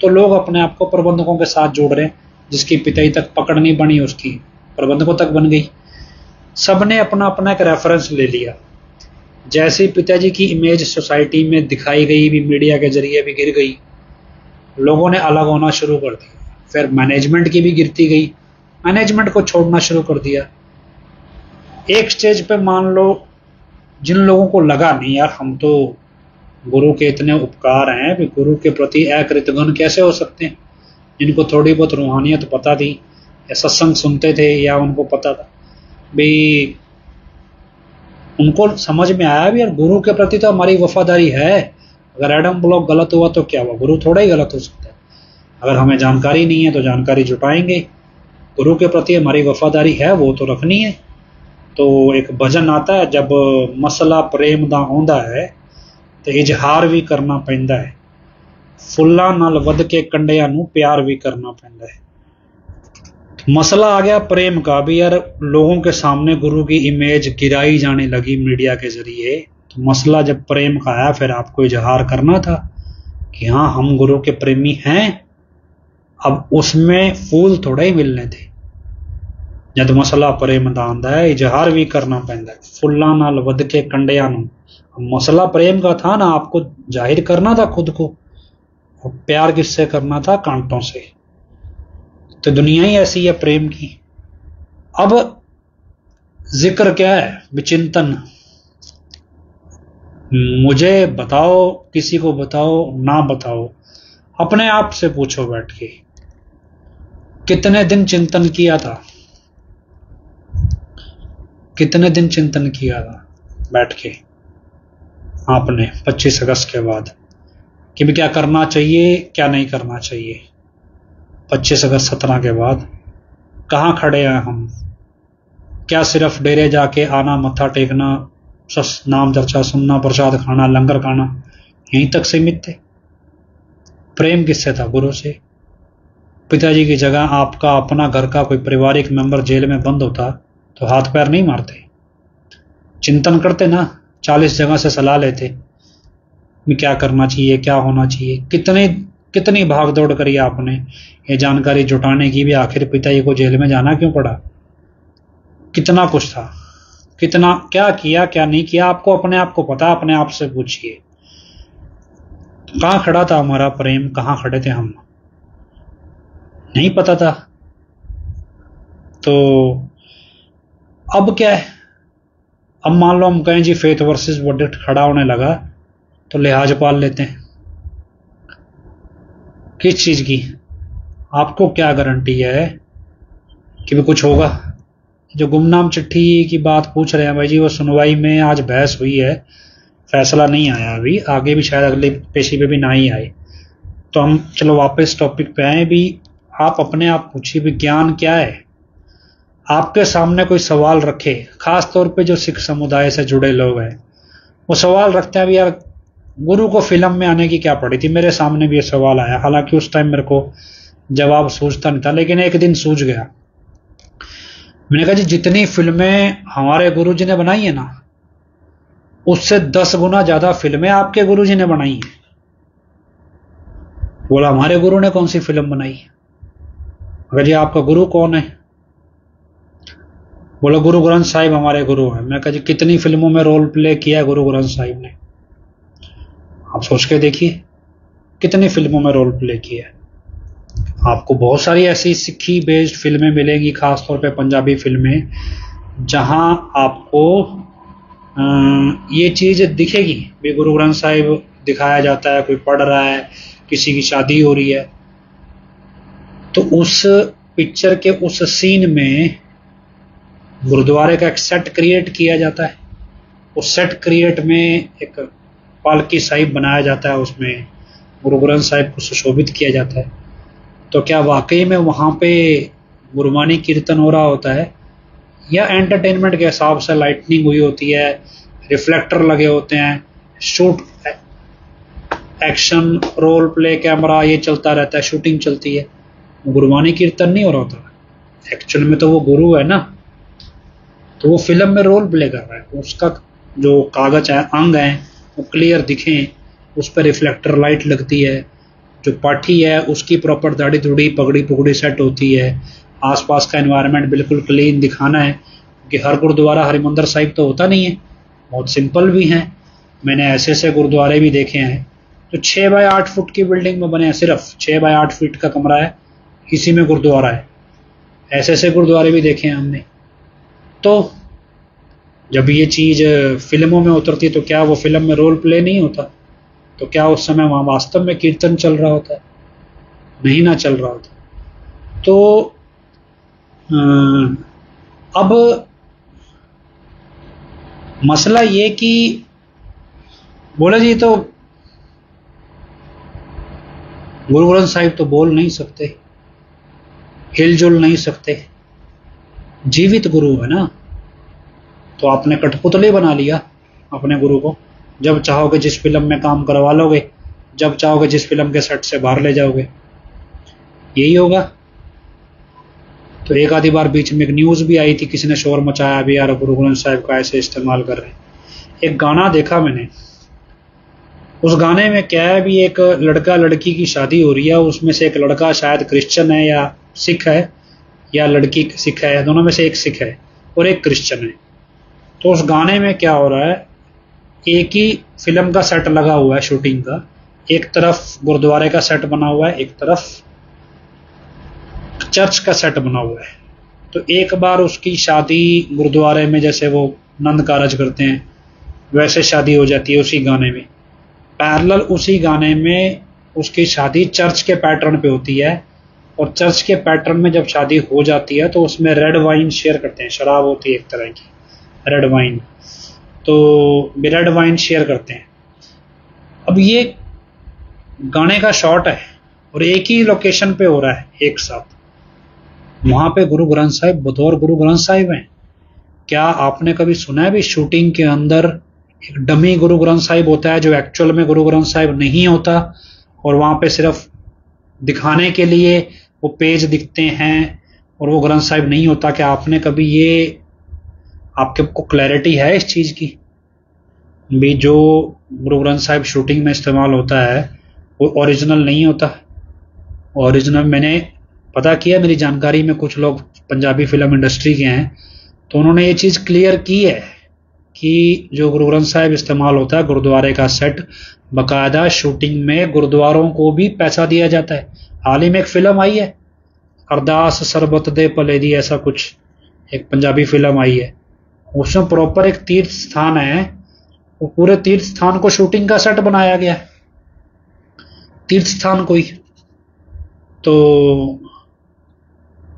तो लोग अपने आप को प्रबंधकों के साथ जोड़ रहे हैं, जिसकी पिताजी तक पकड़ नहीं बनी, उसकी प्रबंधकों तक बन गई। सबने अपना अपना एक रेफरेंस ले लिया। जैसे पिताजी की इमेज सोसाइटी में दिखाई गई, भी मीडिया के ज़रिए भी गिर गई, लोगों ने अलग होना शुरू कर दिया। फिर मैनेजमेंट की भी गिरती गई। मैनेजमेंट को छोड़ना शुरू कर दिया। एक स्टेज पे मान लो जिन लोगों को लगा, नहीं यार, हम तो गुरु के इतने उपकार हैं, भी गुरु के प्रति अकृतगुण कैसे हो सकते हैं? जिनको थोड़ी बहुत रूहानियत पता थी, या सत्संग सुनते थे, या उनको पता था। भी उनको समझ में आया भी, यार, गुरु के प्रति तो हमारी वफादारी है। अगर एडम ब्लॉक गलत हुआ तो क्या हुआ? गुरु थोड़ा ही गलत हो सकता है। अगर हमें जानकारी नहीं है तो जानकारी जुटाएँगे। गुरु के प्रति हमारी वफादारी है, वो तो रखनी है। तो एक भजन आता है जब मसला प्रेम ਦਾ ਆਉਂਦਾ ਹੈ ਤੇ ਇਜ਼ਹਾਰ ਵੀ ਕਰਨਾ ਪੈਂਦਾ ਹੈ ਫੁੱਲਾਂ ਨਾਲ ਵੱਧ ਕੇ ਕੰਡਿਆਂ ਨੂੰ ਪਿਆਰ ਵੀ ਕਰਨਾ ਪੈਂਦਾ ਹੈ मसला आ गया प्रेम का भी यार लोगों के सामने गुरु की इमेज गिराई जाने लगी मीडिया के जरिए तो मसला जब प्रेम का आया फिर आपको इजहार करना था कि हाँ हम गुरु के प्रेमी हैं अब उसमें फूल थोड़े ही मिलने थे जब मसला का आंदा है इजहार भी करना पैदा है फुल्ला नाल वध के कंडिया मसला प्रेम का था ना आपको ज़ाहिर करना था खुद को और प्यार किससे करना था कांटों से तो दुनिया ही ऐसी है प्रेम की अब ज़िक्र क्या है विचिंतन मुझे बताओ किसी को बताओ ना बताओ अपने आप से पूछो बैठ के कितने दिन चिंतन किया था कितने दिन चिंतन किया था? बैठ के। आपने 25 अगस्त के बाद। कि भी क्या करना चाहिए, क्या नहीं करना चाहिए। पच्चीस अगस्त सत्रह के बाद, कहाँ खड़े हैं हम? क्या सिर्फ़ डेरे जाके आना, मत्था टेकना, सस, नाम चर्चा सुनना, प्रसाद खाना, लंगर खाना, यहीं तक सीमित थे? प्रेम किससे था गुरु से? पिताजी की जगह आपका, अपना घर का कोई पारिवारिक मेंबर जेल में बंद होता तो हाथ पैर नहीं मारते। चिंतन करते ना, चालीस जगह से सलाह लेते। क्या करना चाहिए, क्या होना चाहिए? कितने, कितनी भाग दौड़ करी आपने? ये जानकारी जुटाने की भी आखिर पिताजी को जेल में जाना क्यों पड़ा? कितना कुछ था। कितना, क्या किया, क्या नहीं किया, आपको अपने आप को पता, अपने आप से पूछिए। कहाँ खड़ा था हमारा प्रेम? कहाँ खड़े थे हम? नहीं पता था। तो अब क्या है? अब मान लो हम कहें जी फेथ वर्सेस वर्डिक्ट खड़ा होने लगा तो लिहाज पाल लेते हैं। किस चीज़ की? आपको क्या गारंटी है कि भी कुछ होगा? जो गुमनाम चिट्ठी की बात पूछ रहे हैं भाई जी, वो सुनवाई में आज बहस हुई है, फैसला नहीं आया अभी, आगे भी शायद अगले पेशी पे भी ना ही आए। तो हम चलो वापस टॉपिक पे आए भी, आप अपने आप पूछिए भी ज्ञान क्या है? आपके सामने कोई सवाल रखे खास तौर पे जो सिख समुदाय से जुड़े लोग हैं, वो सवाल रखते हैं भी यार, गुरु को फ़िल्म में आने की क्या पड़ी थी? मेरे सामने भी ये सवाल आया। हालाँकि उस टाइम मेरे को जवाब सूझता नहीं था, लेकिन एक दिन सूझ गया। मैंने कहा, जी, जितनी फ़िल्में हमारे गुरु जी ने बनाई है ना, उससे दस गुना ज़्यादा फ़िल्में आपके गुरु जी ने बनाई हैं। बोला, हमारे गुरु ने कौन सी फ़िल्म बनाई? है अगर जी, आपका गुरु कौन है? बोला, गुरु ग्रंथ साहिब हमारे गुरु हैं। मैं कहा, जी, कितनी फ़िल्मों में रोल प्ले किया गुरु ग्रंथ साहिब ने? आप सोच के देखिए, कितनी फ़िल्मों में रोल प्ले किया आपको बहुत सारी ऐसी सिक्खी बेस्ड फ़िल्में मिलेंगी, खासतौर पे पंजाबी फ़िल्में, जहाँ आपको ये चीज़ दिखेगी। भी गुरु ग्रंथ साहिब दिखाया जाता है, कोई पढ़ रहा है, किसी की शादी हो रही है तो उस पिक्चर के उस सीन में गुरुद्वारे का एक सेट क्रिएट किया जाता है। उस सेट क्रिएट में एक पालकी साहिब बनाया जाता है, उसमें गुरु ग्रंथ साहिब को सुशोभित किया जाता है। तो क्या वाकई में वहाँ पे गुरबानी कीर्तन हो रहा होता है? या एंटरटेनमेंट के हिसाब से लाइटनिंग हुई होती है रिफ्लेक्टर लगे होते हैं shoot action role play camera ये चलता रहता है शूटिंग चलती है। गुरबानी कीर्तन नहीं हो रहा होता। एक्चुअल में तो वो गुरु है ना। तो वो फ़िल्म में रोल प्ले कर रहा है। उसका जो कागज़ है, अंग है, वो क्लियर दिखें, उस पर रिफ्लेक्टर लाइट लगती है। जो पाठी है, उसकी प्रॉपर दाढ़ी धुड़ी पगड़ी पुगड़ी सेट होती है। आसपास का एनवायरनमेंट बिल्कुल क्लीन दिखाना है कि हर गुरुद्वारा हरिमंदर साहिब तो होता नहीं है। बहुत सिंपल भी हैं। मैंने ऐसे ऐसे गुरुद्वारे भी देखे हैं। तो छः बाय आठ फुट की बिल्डिंग में बने हैं सिर्फ़। छः बाय आठ फीट का कमरा है। इसी में गुरुद्वारा है। ऐसे ऐसे गुरुद्वारे भी देखे हैं हमने। तो जब ये चीज़ फ़िल्मों में उतरती तो क्या वो फ़िल्म में रोल प्ले नहीं होता? तो क्या उस समय वहाँ वास्तव में कीर्तन चल रहा होता? है नहीं ना चल रहा होता। तो अब मसला ये कि बोले जी तो गुरु ग्रंथ साहिब तो बोल नहीं सकते, हिलजुल नहीं सकते। जीवित गुरु है ना? तो आपने कठपुतली बना लिया अपने गुरु को। जब चाहोगे जिस फ़िल्म में काम करवा लोगे, जब चाहोगे जिस फ़िल्म के सेट से बाहर ले जाओगे, यही होगा। तो एक आधी बार बीच में एक न्यूज़ भी आई थी, किसी ने शोर मचाया भी, यार गुरु ग्रंथ साहिब का ऐसे इस्तेमाल कर रहे हैं। एक गाना देखा मैंने। उस गाने में क्या है भी एक लड़का लड़की की शादी हो रही है उसमें से एक लड़का शायद क्रिश्चियन है या सिख है। या लड़की सिख है दोनों में से एक सिख है और एक क्रिश्चियन है। तो उस गाने में क्या हो रहा है, एक ही फ़िल्म का सेट लगा हुआ है, शूटिंग का। एक तरफ़ गुरुद्वारे का सेट बना हुआ है, एक तरफ़ चर्च का सेट बना हुआ है। तो एक बार उसकी शादी गुरुद्वारे में, जैसे वो नंद कारज करते हैं, वैसे शादी हो जाती है उसी गाने में। पैरेलल उसी गाने में उसकी शादी चर्च के पैटर्न पे होती है। और चर्च के पैटर्न में जब शादी हो जाती है तो उसमें रेड वाइन शेयर करते हैं। शराब होती है एक तरह की। रेड वाइन तो रेड वाइन शेयर करते हैं। अब ये गाने का शॉट है और एक ही लोकेशन पे हो रहा है, एक साथ। वहाँ पे गुरु ग्रंथ साहिब, बतौर गुरु ग्रंथ साहिब हैं। क्या आपने कभी सुना है भी शूटिंग के अंदर एक डमी गुरु ग्रंथ साहिब होता है जो एक्चुअल में गुरु ग्रंथ साहिब नहीं होता और वहाँ पे सिर्फ़ दिखाने के लिए वो पेज दिखते हैं और वो ग्रंथ साहिब नहीं होता क्या आपने कभी ये आपके को क्लैरिटी है इस चीज़ की? भी जो गुरु ग्रंथ साहिब शूटिंग में इस्तेमाल होता है, वो ओरिजिनल नहीं होता। ओरिजिनल मैंने पता किया, मेरी जानकारी में कुछ लोग पंजाबी फ़िल्म इंडस्ट्री के हैं तो उन्होंने ये चीज़ क्लियर की है कि जो गुरु ग्रंथ साहिब इस्तेमाल होता है, गुरुद्वारे का सेट बाकायदा शूटिंग में गुरुद्वारों को भी पैसा दिया जाता है। हाल ही में एक फ़िल्म आई है। अरदास सरबत दे पले दी ऐसा कुछ। एक पंजाबी फ़िल्म आई है। उसमें प्रॉपर एक तीर्थ स्थान है। वो पूरे तीर्थ स्थान को शूटिंग का सेट बनाया गया तीर्थ स्थान कोई। तो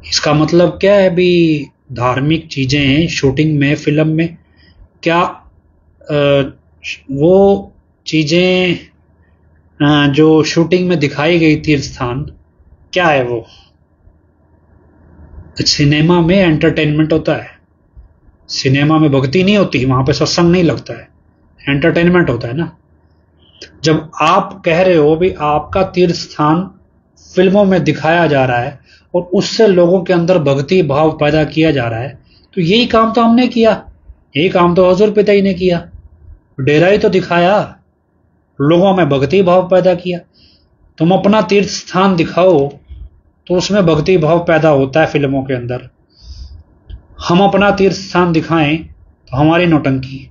इसका मतलब क्या है भी धार्मिक चीज़ें शूटिंग में फ़िल्म में। क्या आ, वो चीज़ें जो शूटिंग में दिखाई गई तीर्थ स्थान, क्या है वो? सिनेमा में एंटरटेनमेंट होता है। सिनेमा में भक्ति नहीं होती, वहाँ पे सत्संग नहीं लगता है। एंटरटेनमेंट होता है ना। जब आप कह रहे हो भी आपका तीर्थ स्थान फ़िल्मों में दिखाया जा रहा है और उससे लोगों के अंदर भक्ति भाव पैदा किया जा रहा है तो यही काम तो हमने किया। यही काम तो हजूर पिता ही ने किया। डेरा ही तो दिखाया। लोगों में भक्ति भाव पैदा किया। तुम अपना तीर्थ स्थान दिखाओ तो उसमें भक्ति भाव पैदा होता है फ़िल्मों के अंदर। हम अपना तीर्थ स्थान दिखाएँ तो हमारी नोटंकी।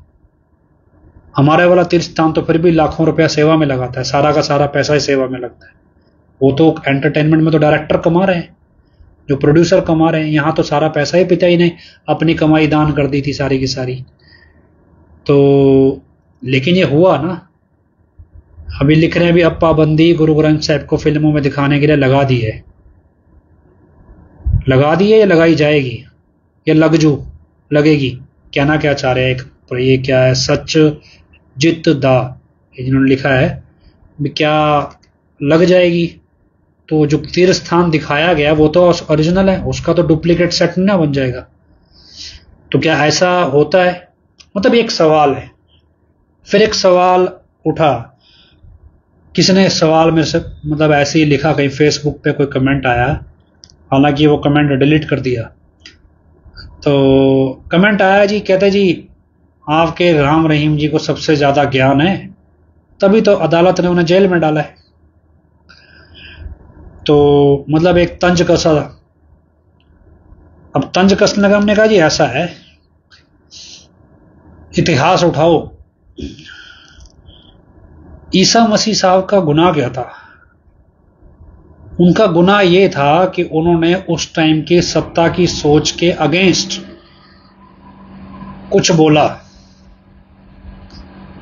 हमारे वाला तीर्थ स्थान तो फिर भी लाखों रुपया सेवा में लगाता है, सारा का सारा पैसा ही सेवा में लगता है। वो तो एंटरटेनमेंट में तो डायरेक्टर कमा रहे हैं, जो प्रोड्यूसर कमा रहे हैं, यहाँ तो सारा पैसा ही पिता ही ने अपनी कमाई दान कर दी थी सारी की सारी। तो लेकिन ये हुआ ना अभी लिख रहे हैं, अभी अब गुरु ग्रंथ साहब को फ़िल्मों में दिखाने के लिए लगा दी है। लगा दी है या लगाई जाएगी? या लग जू, लगेगी? क्या ना क्या चाह रहे हैं एक, पर ये क्या है? सच जित दा। जिन्होंने लिखा है क्या लग जाएगी? तो जो तीर्थ स्थान दिखाया गया, वो तो ओरिजिनल है, उसका तो डुप्लीकेट सेट ना बन जाएगा। तो क्या ऐसा होता है? मतलब एक सवाल है। फिर एक सवाल उठा। किसी ने सवाल में से मतलब ऐसे ही लिखा, कहीं फेसबुक पे कोई कमेंट आया, हालाँकि वो कमेंट डिलीट कर दिया। तो कमेंट आया जी, कहते जी, आपके राम रहीम जी को सबसे ज़्यादा ज्ञान है, तभी तो अदालत ने उन्हें जेल में डाला है। तो मतलब एक तंज कसा था अब तंज कसने का हमने कहा जी, ऐसा है, इतिहास उठाओ। ईसा मसीह साहब का गुनाह क्या था? उनका गुनाह यह था कि उन्होंने उस टाइम की सत्ता की सोच के अगेंस्ट कुछ बोला।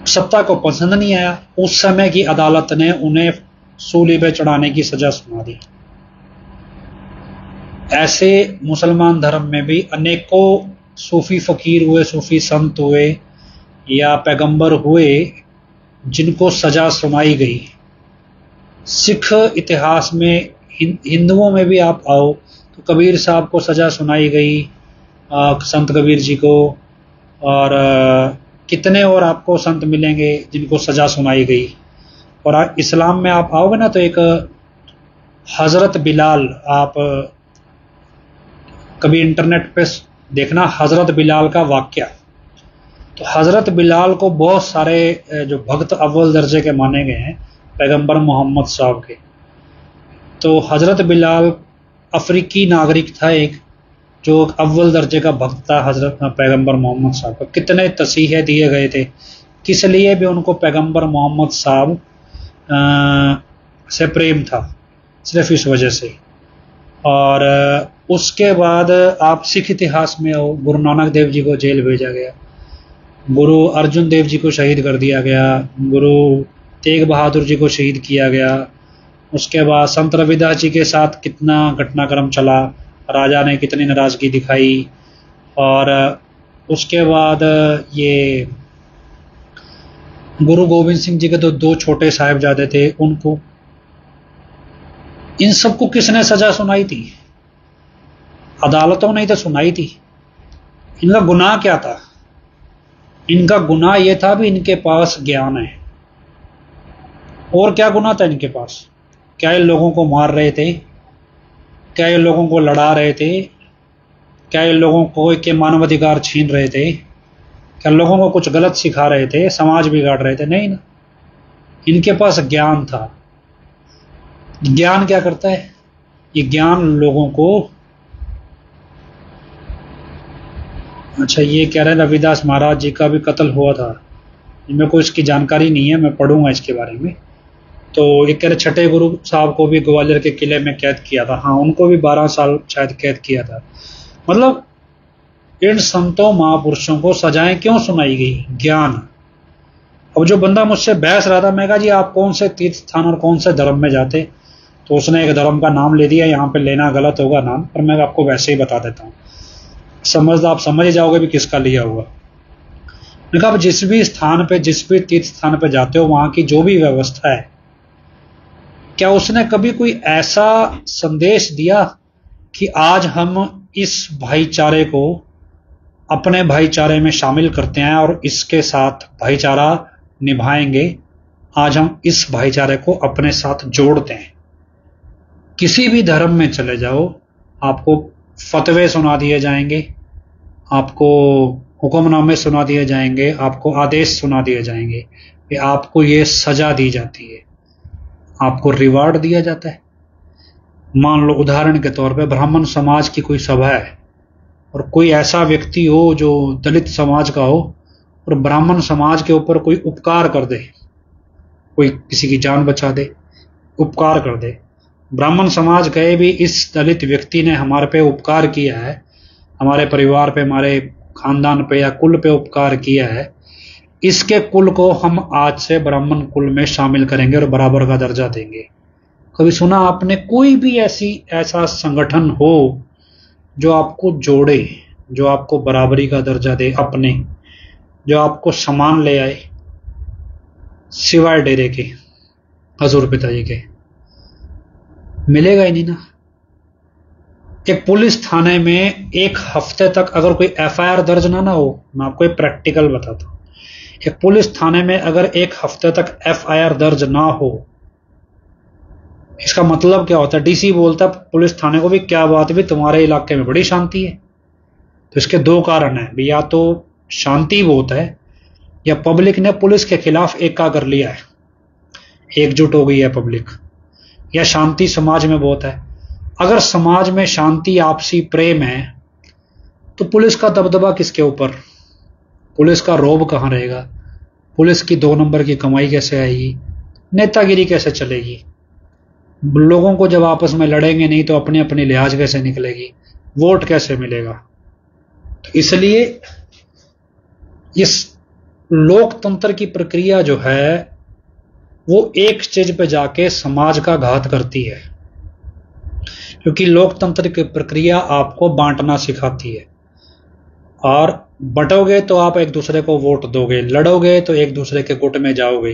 सत्ता को पसंद नहीं आया। उस समय की अदालत ने उन्हें सूली पे चढ़ाने की सजा सुना दी। ऐसे मुसलमान धर्म में भी अनेकों सूफी फकीर हुए, सूफी संत हुए या पैगंबर हुए जिनको सजा सुनाई गई। सिख इतिहास में हिंदुओं में भी आप आओ तो कबीर साहब को सजा सुनाई गई संत कबीर जी को, और कितने और आपको संत मिलेंगे जिनको सजा सुनाई गई। और इस्लाम में आप आओगे ना तो एक हज़रत बिलाल, आप, कभी इंटरनेट पे देखना, हज़रत बिलाल का वाक्य। तो हज़रत बिलाल को बहुत सारे जो भक्त अव्वल दर्जे के माने गए हैं, पैगंबर मोहम्मद साहब के। तो हज़रत बिलाल अफ्रीकी नागरिक था एक, जो अव्वल दर्जे का भक्त था हज़रत पैगंबर मोहम्मद साहब को। कितने तसीहे दिए गए थे। किस लिए भी उनको पैगंबर मोहम्मद साहब से प्रेम था, सिर्फ़ इस वजह से। और उसके बाद आप सिख इतिहास में हो गुरु नानक देव जी को जेल भेजा गया। गुरु अर्जुन देव जी को शहीद कर दिया गया, गुरु तेग बहादुर जी को शहीद किया गया। उसके बाद संत रविदास जी के साथ कितना घटनाक्रम चला, राजा ने कितनी नाराज़गी दिखाई और उसके बाद ये गुरु गोविंद सिंह जी के तो दो छोटे साहेबजादे थे, उनको इन सबको किसने सजा सुनाई थी? अदालतों ने तो सुनाई थी। इनका गुनाह क्या था? इनका गुनाह यह था भी इनके पास ज्ञान है। और क्या गुनाह था इनके पास? क्या ये लोगों को मार रहे थे? क्या ये लोगों को लड़ा रहे थे? क्या ये लोगों को के मानवाधिकार छीन रहे थे? क्या लोगों को कुछ गलत सिखा रहे थे? समाज बिगाड़ रहे थे? नहीं ना। इनके पास ज्ञान था। ज्ञान क्या करता है? ये ज्ञान लोगों को अच्छा ये कह रहे हैं रविदास महाराज जी का भी कत्ल हुआ था। मेरे को इसकी जानकारी नहीं है, मैं पढ़ूँगा इसके बारे में। तो ये कह रहे छठे गुरु साहब को भी ग्वालियर के किले में कैद किया था। हाँ उनको भी बारह साल शायद कैद किया था। मतलब इन संतों महापुरुषों को सजाएँ क्यों सुनाई गई? ज्ञान। अब जो बंदा मुझसे बहस रहा था, मैं कहा, जी, आप कौन से तीर्थ स्थान और कौन से धर्म में जाते? तो उसने एक धर्म का नाम ले दिया, यहाँ पे लेना गलत होगा नाम, पर मैं आपको वैसे ही बता देता हूँ। समझ, आप समझ ही जाओगे भी किसका लिया हुआ। मैं कहा जिस भी स्थान पे, जिस भी तीर्थ स्थान पे जाते हो, वहाँ की जो भी व्यवस्था है, क्या उसने कभी कोई ऐसा संदेश दिया कि आज हम इस भाईचारे को अपने भाईचारे में शामिल करते हैं और इसके साथ भाईचारा निभाएँगे? आज हम इस भाईचारे को अपने साथ जोड़ते हैं। किसी भी धर्म में चले जाओ, आपको फतवे सुना दिए जाएँगे आपको हुक्मनामे सुना दिए जाएँगे, आपको आदेश सुना दिए जाएँगे कि आपको ये सजा दी जाती है। आपको रिवार्ड दिया जाता है। मान लो उदाहरण के तौर पे ब्राह्मण समाज की कोई सभा है और कोई ऐसा व्यक्ति हो जो दलित समाज का हो और ब्राह्मण समाज के ऊपर कोई उपकार कर दे, कोई किसी की जान बचा दे, उपकार कर दे। ब्राह्मण समाज गए भी इस दलित व्यक्ति ने हमारे पे उपकार किया है हमारे परिवार पे, हमारे खानदान पे या कुल पे उपकार किया है, इसके कुल को हम आज से ब्राह्मण कुल में शामिल करेंगे और बराबर का दर्जा देंगे। कभी सुना आपने कोई भी ऐसी, ऐसा संगठन हो जो आपको जोड़े, जो आपको बराबरी का दर्जा दे अपने, जो आपको समान ले आए, सिवाय डेरे के, हजूर पिताजी के? मिलेगा ही नहीं ना? एक पुलिस थाने में एक हफ़्ते तक अगर कोई एफआईआर दर्ज ना ना हो, मैं आपको एक प्रैक्टिकल बताता हूँ एक पुलिस थाने में अगर एक हफ़्ते तक एफआईआर दर्ज ना हो, इसका मतलब क्या होता है? डीसी बोलता है, पुलिस थाने को भी क्या बात भी तुम्हारे इलाके में बड़ी शांति है। तो इसके दो कारण है। या तो शांति बहुत है, या पब्लिक ने पुलिस के खिलाफ एका कर लिया है। एकजुट हो गई है पब्लिक। या शांति समाज में बहुत है। अगर समाज में शांति, आपसी प्रेम है तो पुलिस का दबदबा किसके ऊपर? पुलिस का रोब कहाँ रहेगा? पुलिस की दो नंबर की कमाई कैसे आएगी? नेतागिरी कैसे चलेगी? लोगों को जब आपस में लड़ेंगे नहीं तो अपने अपने लिहाज कैसे निकलेगी? वोट कैसे मिलेगा? तो इसलिए इस लोकतंत्र की प्रक्रिया जो है, वो एक चीज़ पे जाके समाज का घात करती है। क्योंकि लोकतंत्र की प्रक्रिया आपको बांटना सिखाती है। और बटोगे तो आप एक दूसरे को वोट दोगे, लड़ोगे तो एक दूसरे के गुट में जाओगे।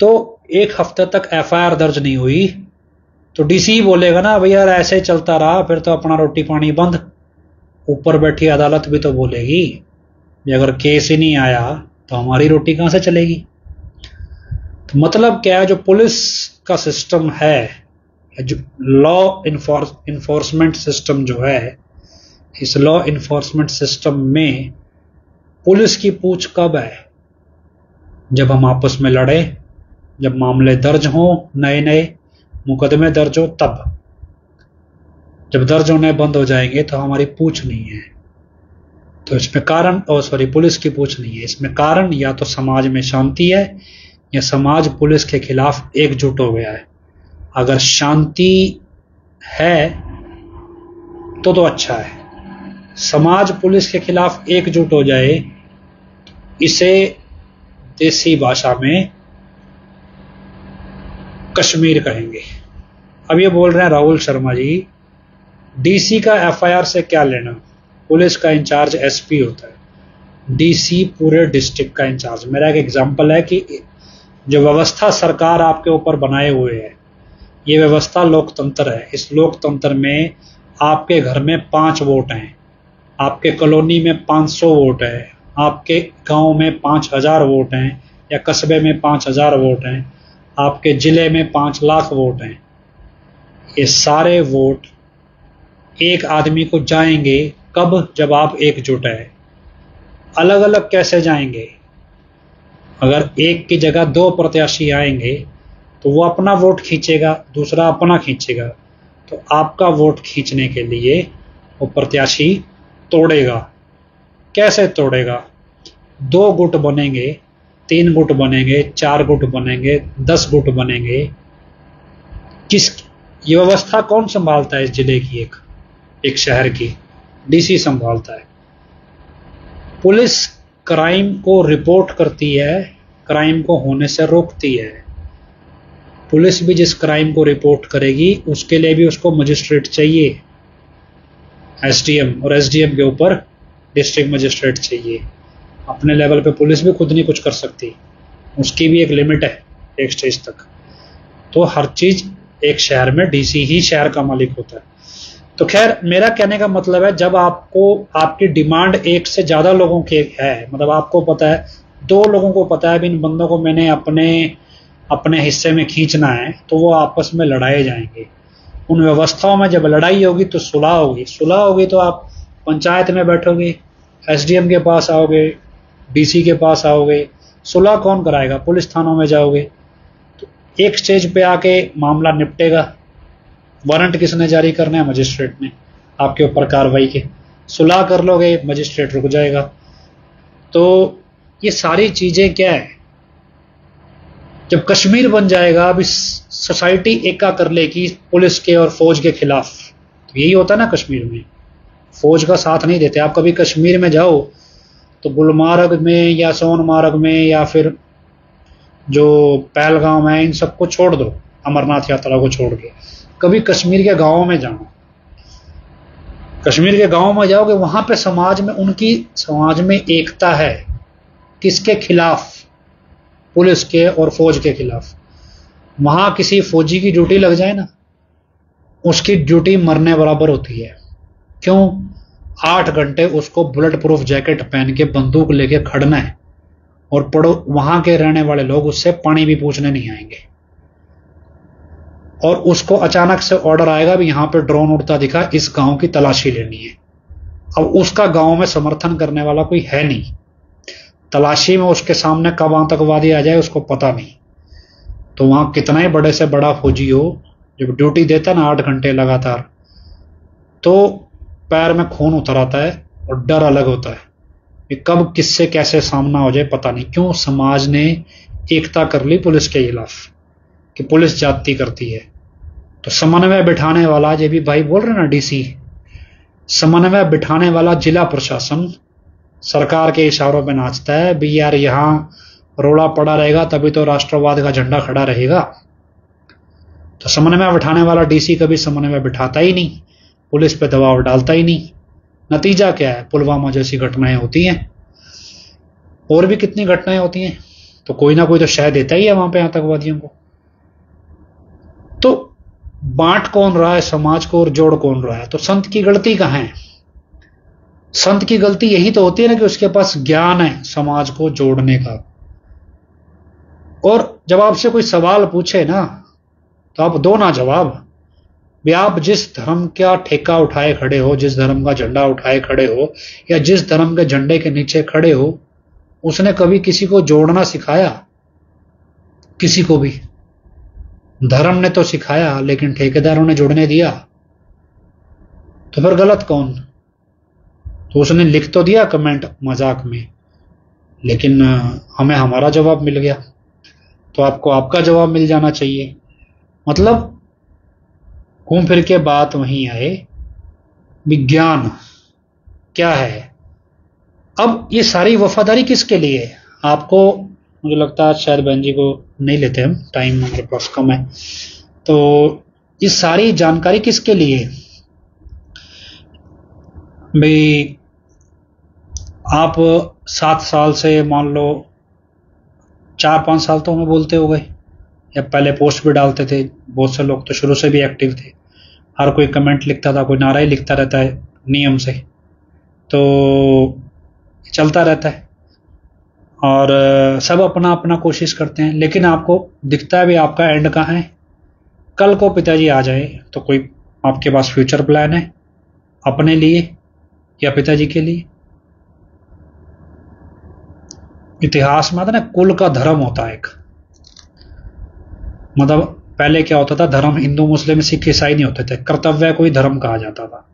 तो एक हफ़्ते तक एफआईआर दर्ज नहीं हुई तो डीसी बोलेगा ना भैया ऐसे चलता रहा, फिर तो अपना रोटी पानी बंद। ऊपर बैठी अदालत भी तो बोलेगी अगर केस ही नहीं आया तो हमारी रोटी कहाँ से चलेगी? तो मतलब क्या है, जो पुलिस का सिस्टम है लॉ इन्फोर्समेंट सिस्टम जो है, इस लॉ इन्फोर्समेंट सिस्टम में पुलिस की पूछ कब है? जब हम आपस में लड़े, जब मामले दर्ज हों नए नए मुकदमे दर्ज हो, तब। जब दर्ज होने बंद हो जाएँगे तो हमारी पूछ नहीं है। तो इसमें कारण और सॉरी पुलिस की पूछ नहीं है। इसमें कारण या तो समाज में शांति है, या समाज पुलिस के खिलाफ एकजुट हो गया है। अगर शांति है तो तो अच्छा है। समाज पुलिस के खिलाफ एकजुट हो जाए, इसे देसी भाषा में कश्मीर कहेंगे। अब ये बोल रहे हैं राहुल शर्मा जी डीसी का एफआईआर से क्या लेना? पुलिस का इंचार्ज एसपी होता है। डीसी पूरे डिस्ट्रिक्ट का इंचार्ज। मेरा एक एग्जांपल है कि जो व्यवस्था सरकार आपके ऊपर बनाए हुए है ये व्यवस्था लोकतंत्र है। इस लोकतंत्र में आपके घर में पाँच वोट हैं। आपके कॉलोनी में पाँच सौ वोट है। आपके गाँव में पाँच हज़ार वोट हैं या कस्बे में पाँच हज़ार वोट हैं। आपके ज़िले में पाँच लाख वोट हैं। ये सारे वोट एक आदमी को जाएँगे कब जब आप एकजुट है। अलग अलग कैसे जाएँगे? अगर एक की जगह दो प्रत्याशी आएँगे तो वो अपना वोट खींचेगा, दूसरा अपना खींचेगा। तो आपका वोट खींचने के लिए वो प्रत्याशी तोड़ेगा। कैसे तोड़ेगा? दो गुट बनेंगे, तीन गुट बनेंगे, चार गुट बनेंगे, दस गुट बनेंगे। किस, ये व्यवस्था कौन संभालता है इस ज़िले की एक एक शहर की? डीसी संभालता है। पुलिस क्राइम को रिपोर्ट करती है, क्राइम को होने से रोकती है। पुलिस भी जिस क्राइम को रिपोर्ट करेगी, उसके लिए भी उसको मजिस्ट्रेट चाहिए। एसडीएम और एसडीएम के ऊपर डिस्ट्रिक्ट मजिस्ट्रेट चाहिए। अपने लेवल पे पुलिस भी खुद नहीं कुछ कर सकती। उसकी भी एक लिमिट है, एक स्टेज तक। तो हर चीज़ एक शहर में डीसी ही शहर का मालिक होता है। तो खैर, मेरा कहने का मतलब है, जब आपको, आपकी डिमांड एक से ज़्यादा लोगों की है मतलब आपको पता है, दो लोगों को पता है इन बंदों को मैंने अपने अपने हिस्से में खींचना है तो वो आपस में लड़ाए जाएँगे। उन व्यवस्थाओं में जब लड़ाई होगी तो सुलह होगी। सुलह होगी तो आप पंचायत में बैठोगे, एसडीएम के पास आओगे, डीसी के पास आओगे। सुलह कौन कराएगा? पुलिस थानों में जाओगे। तो एक स्टेज पे आके मामला निपटेगा। वारंट किसने जारी करना है? मजिस्ट्रेट ने। आपके ऊपर कार्रवाई के। सुलह कर लोगे, मजिस्ट्रेट रुक जाएगा। तो ये सारी चीज़ें क्या है? जब कश्मीर बन जाएगा, अब इस सोसाइटी एका कर लेगी पुलिस के और फौज के खिलाफ। तो यही होता ना कश्मीर में। फौज का साथ नहीं देते। आप कभी कश्मीर में जाओ तो गुलमार्ग में या सोनमार्ग में या फिर जो पहलगांव है इन सबको छोड़ दो। अमरनाथ यात्रा को छोड़ के। कभी कश्मीर के गाँवों में जाओ। कश्मीर के गाँवों में जाओगे, वहाँ पे समाज में, उनकी समाज में एकता है। किसके खिलाफ? पुलिस के और फौज के खिलाफ। वहाँ किसी फौजी की ड्यूटी लग जाए ना, उसकी ड्यूटी मरने बराबर होती है। क्यों? आठ घंटे उसको बुलेट प्रूफ जैकेट पहन के बंदूक लेके खड़ना है और पड़ो, वहाँ के रहने वाले लोग उससे पानी भी पूछने नहीं आएँगे। और उसको अचानक से ऑर्डर आएगा भी यहाँ पे ड्रोन उड़ता दिखा, इस गाँव की तलाशी लेनी है। अब उसका गाँव में समर्थन करने वाला कोई है नहीं। तलाशी में उसके सामने कब आतंकवादी आ जाए, उसको पता नहीं। तो वहाँ कितना ही बड़े से बड़ा फौजी हो, जब ड्यूटी देता ना आठ घंटे लगातार तो पैर में खून उतर आता है और डर अलग होता है कि कब किससे कैसे सामना हो जाए, पता नहीं। क्यों? समाज ने एकता कर ली पुलिस के खिलाफ कि पुलिस जाति करती है। तो समन्वय बिठाने वाला जो भी भाई बोल रहे ना डीसी, समन्वय बिठाने वाला जिला प्रशासन सरकार के इशारों पे नाचता है, भी यार यहाँ रोड़ा पड़ा रहेगा, तभी तो राष्ट्रवाद का झंडा खड़ा रहेगा। तो समन्वय बिठाने वाला डीसी कभी समन्वय में बिठाता ही नहीं, पुलिस पे दबाव डालता ही नहीं। नतीजा क्या है? पुलवामा जैसी घटनाएँ होती हैं। और भी कितनी घटनाएँ होती हैं? तो कोई ना कोई तो शह देता ही है वहाँ पे आतंकवादियों को। तो बांट कौन रहा है? समाज को और जोड़ कौन रहा है? तो संत की गलती कहाँ है? संत की गलती यही तो होती है ना कि उसके पास ज्ञान है समाज को जोड़ने का। और जब आपसे कोई सवाल पूछे ना तो आप दो ना जवाब। भी आप जिस धर्म का ठेका उठाए खड़े हो, जिस धर्म का झंडा उठाए खड़े हो, या जिस धर्म के झंडे के नीचे खड़े हो, उसने कभी किसी को जोड़ना सिखाया? किसी को भी। धर्म ने तो सिखाया, लेकिन ठेकेदारों ने जोड़ने दिया। तो फिर गलत कौन? तो उसने लिख तो दिया कमेंट मज़ाक में, लेकिन हमें हमारा जवाब मिल गया। तो आपको आपका जवाब मिल जाना चाहिए। मतलब घूम फिर के बात वहीं आए विज्ञान, क्या है? अब ये सारी वफादारी किसके लिए? आपको, मुझे लगता है शायद बहन जी को नहीं लेते हम टाइम हमारे पास कम है। तो ये सारी जानकारी किसके लिए? भाई, आप सात साल से मान लो, चार पाँच साल तो हमें बोलते हो गए। या पहले पोस्ट भी डालते थे, बहुत से लोग तो शुरू से भी एक्टिव थे। हर कोई कमेंट लिखता था, कोई नारा ही लिखता रहता है नियम से। तो चलता रहता है। और सब अपना अपना कोशिश करते हैं, लेकिन आपको दिखता है भी आपका एंड कहाँ है। कल को पिताजी आ जाए तो कोई आपके पास फ्यूचर प्लान है, अपने लिए। या पिताजी के लिए? इतिहास में ना कुल का धर्म होता है एक। मतलब पहले क्या होता था धर्म हिंदू मुस्लिम सिख ईसाई नहीं होते थे। कर्तव्य को ही धर्म कहा जाता था।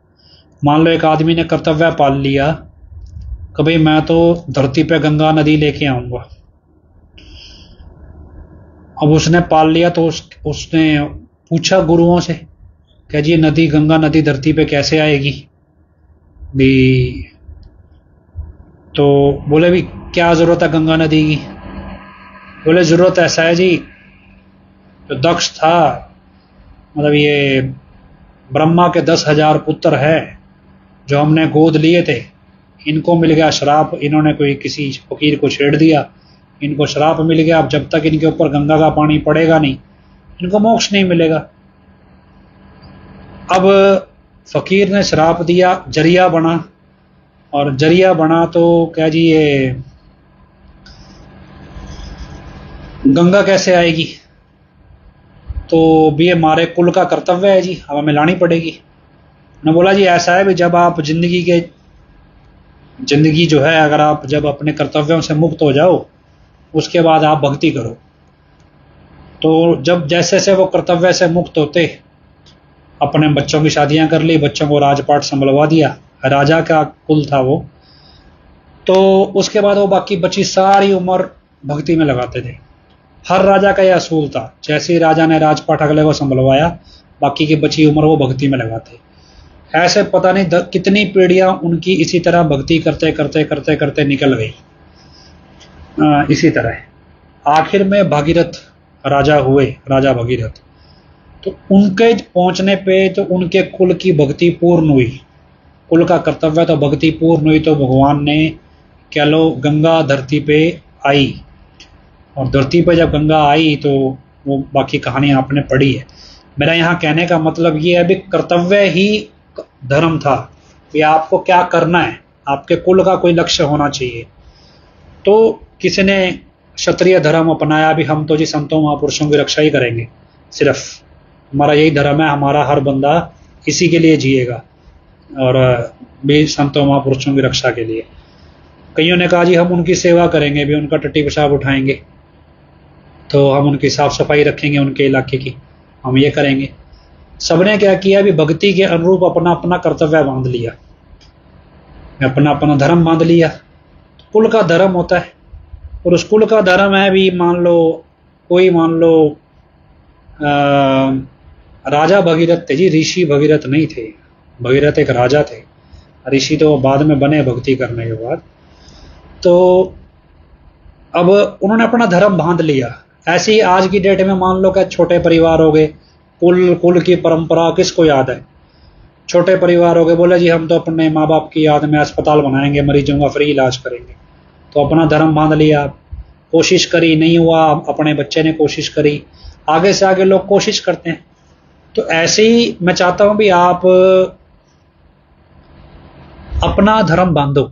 मान लो एक आदमी ने कर्तव्य पाल लिया कि भाई मैं तो धरती पे गंगा नदी लेके आऊँगा। अब उसने पाल लिया तो उस, उसने पूछा गुरुओं से क्या जी नदी गंगा नदी धरती पे कैसे आएगी? भी तो बोले भी, क्या ज़रूरत है गंगा नदी की? बोले, ज़रूरत ऐसा है जी। जो दक्ष था। मतलब ये ब्रह्मा के दस हज़ार पुत्र है, जो हमने गोद लिए थे। इनको मिल गया शराब इन्होंने कोई किसी फकीर को छेड़ दिया। इनको शराब मिल गया। अब जब तक इनके ऊपर गंगा का पानी पड़ेगा नहीं, इनको मोक्ष नहीं मिलेगा। अब फकीर ने शराब दिया, ज़रिया बना। और ज़रिया बना तो क्या जी ये गंगा कैसे आएगी? तो भी हमारे कुल का कर्तव्य है जी अब हमें लानी पड़ेगी। ने बोला जी, ऐसा है भी जब आप ज़िंदगी के, ज़िंदगी जो है, अगर आप जब अपने कर्तव्यों से मुक्त हो जाओ, उसके बाद आप भक्ति करो। तो जब जैसे से वो कर्तव्य से मुक्त होते अपने बच्चों की शादियाँ कर ली, बच्चों को राजपाट संभलवा दिया, राजा का कुल था वो। तो उसके बाद वो बाकी बची सारी उम्र भक्ति में लगाते थे। हर राजा का यह असूल था, जैसे ही राजा ने राजपाट अगले को संभलवाया, बाकी की बची उम्र वो भक्ति में लगाते। ऐसे पता नहीं कितनी पीढ़ियाँ उनकी इसी तरह भक्ति करते करते करते करते निकल गई। इसी तरह। आखिर में भागीरथ राजा हुए, राजा भगीरथ। तो उनके पहुँचने पे तो उनके कुल की भक्ति पूर्ण हुई। कुल का कर्तव्य तो भक्ति पूर्ण हुई तो भगवान ने कह लो, गंगा धरती पे आई। और धरती पे जब गंगा आई तो वो बाकी कहानी आपने पढ़ी है। मेरा यहाँ कहने का मतलब ये है भी कर्तव्य ही धर्म था। कि आपको क्या करना है? आपके कुल का कोई लक्ष्य होना चाहिए। तो किसी ने क्षत्रिय धर्म अपनाया भी हम तो जी संतों महापुरुषों की रक्षा ही करेंगे, सिर्फ़। हमारा यही धर्म है हमारा हर बंदा इसी के लिए जिएगा। और भी संतों महापुरुषों की रक्षा के लिए। कईयों ने कहा जी हम उनकी सेवा करेंगे भी उनका टट्टी पेशाब उठाएँगे। तो हम उनकी साफ़ सफ़ाई रखेंगे उनके इलाके की। हम ये करेंगे। सबने क्या किया भी भक्ति के अनुरूप अपना अपना कर्तव्य बाँध लिया। अपना अपना धर्म बाँध लिया। कुल का धर्म होता है। और उस कुल का धर्म है भी मान लो कोई मान लो आ, राजा भगीरथ थे जी, ऋषि भगीरथ नहीं थे। भगीरथ एक राजा थे। ऋषि तो बाद में बने भक्ति करने के बाद। तो अब उन्होंने अपना धर्म बाँध लिया। ऐसे ही आज की डेट में मान लो क्या छोटे परिवार हो गए, कुल कुल की परंपरा किसको याद है? छोटे परिवार हो गए, बोले जी, हम तो अपने माँ बाप की याद में अस्पताल बनाएँगे, मरीजों का फ्री इलाज करेंगे। तो अपना धर्म बाँध लिया। कोशिश करी, नहीं हुआ, अपने बच्चे ने कोशिश करी। आगे से आगे लोग कोशिश करते हैं। तो ऐसे ही मैं चाहता हूँ भी आप, अपना धर्म बांधो।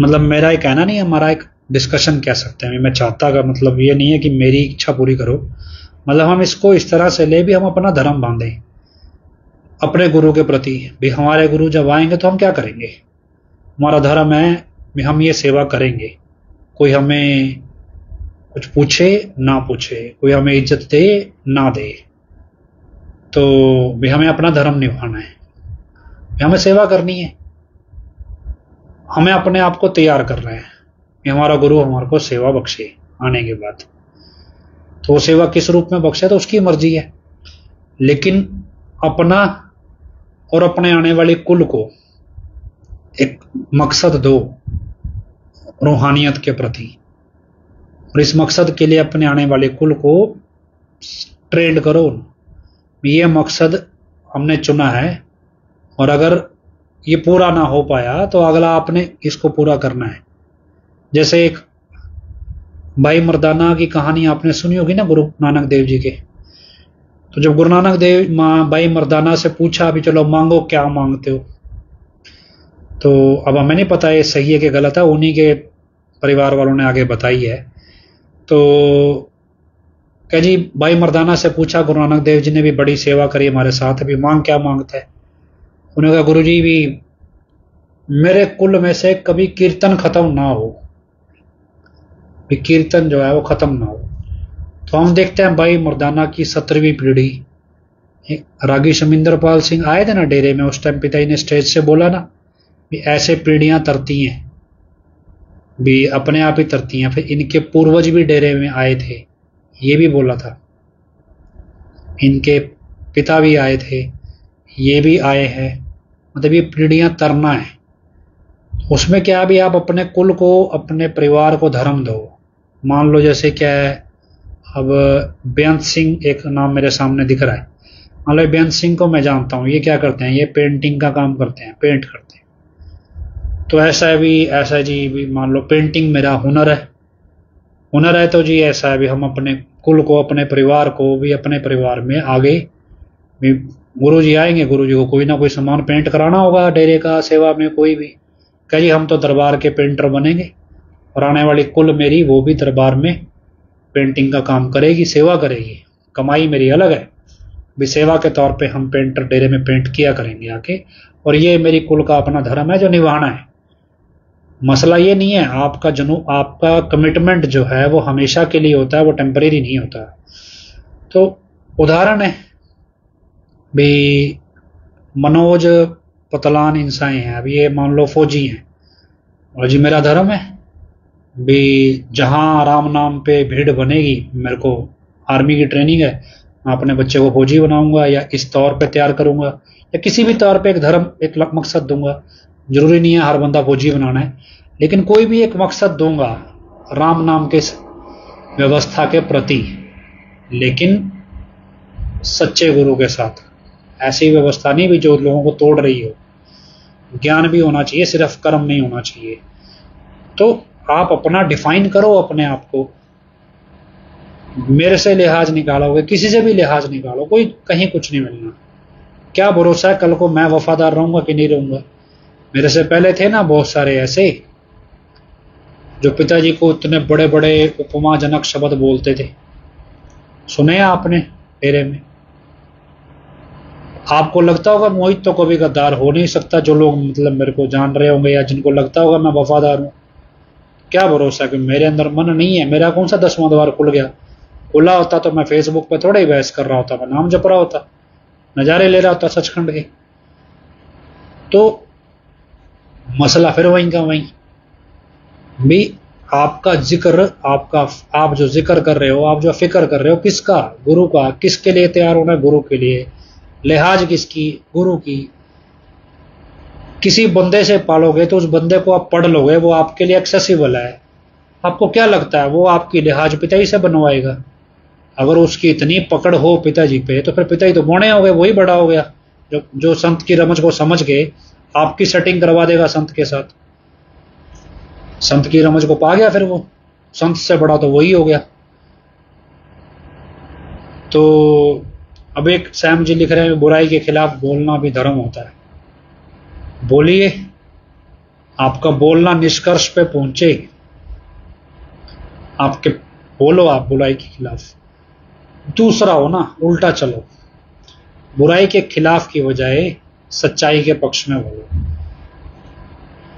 मतलब मेरा एक कहना नहीं हमारा एक डिस्कशन कह सकते हैं। मैं चाहता का मतलब ये नहीं है कि मेरी इच्छा पूरी करो। मतलब हम इसको इस तरह से ले, भी हम अपना धर्म बांधें। अपने गुरु के प्रति, भी हमारे गुरु जब आएँगे तो हम क्या करेंगे? हमारा धर्म है भी हम ये सेवा करेंगे। कोई हमें कुछ पूछे, ना पूछे। कोई हमें इज़्ज़त दे, ना दे। तो भी हमें अपना धर्म निभाना है। भी हमें सेवा करनी है। हमें अपने आप को तैयार कर रहे हैं। कि हमारा गुरु हमारे को सेवा बख्शे आने के बाद। तो वो सेवा किस रूप में बख्शे तो उसकी मर्ज़ी है। लेकिन अपना और अपने आने वाले कुल को एक मकसद दो रूहानियत के प्रति। और इस मकसद के लिए अपने आने वाले कुल को ट्रेंड करो। ये मकसद हमने चुना है और अगर ये पूरा ना हो पाया तो अगला आपने इसको पूरा करना है। जैसे एक भाई मर्दाना की कहानी आपने सुनी होगी ना गुरु नानक देव जी के? तो जब गुरु नानक देव माँ, भाई मर्दाना से पूछा अभी चलो मांगो, क्या मांगते हो? तो अब हमें नहीं पता ये सही है कि गलत है, उन्हीं के परिवार वालों ने आगे बताई है। तो कह जी भाई मर्दाना से पूछा, गुरु नानक देव जी ने भी बड़ी सेवा करी हमारे साथ अभी मांग क्या मांगते हैं? उन्होंने कहा, गुरु जी, भी मेरे कुल में से कभी कीर्तन खत्म ना हो। भी कीर्तन जो है वो खत्म ना हो। तो हम देखते हैं भाई मुर्दाना की सत्रहवीं पीढ़ी। रागी शमिंदर पाल सिंह आए थे ना डेरे में, उस टाइम पिताजी ने स्टेज से बोला ना, भी ऐसे पीढ़ियाँ तरती हैं। भी अपने आप ही तरती हैं। फिर इनके पूर्वज भी डेरे में आए थे। ये भी बोला था। इनके पिता भी आए थे, ये भी आए हैं। मतलब ये पीढ़ियाँ तरना है। उसमें क्या भी आप अपने कुल को, अपने परिवार को धर्म दो। मान लो जैसे क्या है, अब बेअंत सिंह एक नाम मेरे सामने दिख रहा है। मान लो बेअंत सिंह को मैं जानता हूँ, ये क्या करते हैं, ये पेंटिंग का काम करते हैं पेंट करते हैं। तो ऐसा है भी, ऐसा जी, भी मान लो पेंटिंग मेरा हुनर है। हुनर है तो जी ऐसा है भी हम अपने कुल को, अपने परिवार को भी, अपने परिवार में आगे भी गुरु जी आएँगे। गुरु जी को कोई ना कोई सामान पेंट कराना होगा, डेरे का, सेवा में कोई भी। कह जी, हम तो दरबार के पेंटर बनेंगे और आने वाली कुल मेरी, वो भी दरबार में पेंटिंग का काम करेगी, सेवा करेगी। कमाई मेरी अलग है। भी सेवा के तौर पे हम पेंटर डेरे में पेंट किया करेंगे आके। और ये मेरी कुल का अपना धर्म है, जो निभाना है। मसला ये नहीं है, आपका जनु, आपका कमिटमेंट जो है, वो हमेशा के लिए होता है, वो टेम्परेरी नहीं होता। तो उदाहरण है भी मनोज पतलान इंसान हैं, अब ये मान लो फौजी हैं। और जी मेरा धर्म है भी जहाँ राम नाम पे भीड़ बनेगी, मेरे को आर्मी की ट्रेनिंग है, मैं अपने बच्चे को फौजी बनाऊँगा, या इस तौर पे तैयार करूँगा, या किसी भी तौर पे एक धर्म, एक मकसद दूँगा। ज़रूरी नहीं है हर बंदा फौजी बनाना है, लेकिन कोई भी एक मकसद दूँगा, राम नाम के व्यवस्था के प्रति, लेकिन सच्चे गुरु के साथ। ऐसी व्यवस्था नहीं भी जो लोगों को तोड़ रही हो। ज्ञान भी होना चाहिए, सिर्फ़ कर्म नहीं होना चाहिए। तो आप अपना डिफाइन करो अपने आप को। मेरे से लिहाज निकालोगे, किसी से भी लिहाज निकालो, कोई कहीं कुछ नहीं मिलना। क्या भरोसा है? कल को मैं वफादार रहूँगा कि नहीं रहूँगा? मेरे से पहले थे ना बहुत सारे ऐसे, जो पिताजी को इतने बड़े बड़े उपमाजनक शब्द बोलते थे। सुने आपने डेरे में? आपको लगता होगा मोहित तो कभी गद्दार हो नहीं सकता, जो लोग मतलब मेरे को जान रहे होंगे या जिनको लगता होगा मैं वफादार हूँ। क्या भरोसा कि मेरे अंदर मन नहीं है? मेरा कौन सा दसवां द्वार खुल गया? खुला होता तो मैं फेसबुक पे थोड़ा ही बहस कर रहा होता, मैं नाम जप रहा होता, नजारे ले रहा होता सचखंड के। तो मसला फिर वहीं का वहीं। भी आपका ज़िक्र, आपका, आप जो ज़िक्र कर रहे हो, आप जो फ़िक्र कर रहे हो, किसका? गुरु का। किसके लिए तैयार होना है? गुरु के लिए। लिहाज किसकी? गुरु की। किसी बंदे से पालोगे तो उस बंदे को आप पढ़ लोगे, वो आपके लिए एक्सेसिबल है। आपको क्या लगता है? वो आपकी लिहाज पिताजी से बनवाएगा। अगर उसकी इतनी पकड़ हो पिताजी पे तो फिर पिताजी तो बोने हो गए वही बड़ा हो गया। जो जो संत की रमज को समझ के आपकी सेटिंग करवा देगा संत के साथ। संत की रमज को पा गया फिर वो। संत से बड़ा तो वही हो गया। तो अब एक सैम जी लिख रहे हैं, बुराई के खिलाफ बोलना भी धर्म होता है। बोलिए, आपका बोलना निष्कर्ष पे पहुँचे। आपके बोलो आप बुराई के खिलाफ। दूसरा हो ना, उल्टा चलो। बुराई के खिलाफ की बजाय सच्चाई के पक्ष में बोलो।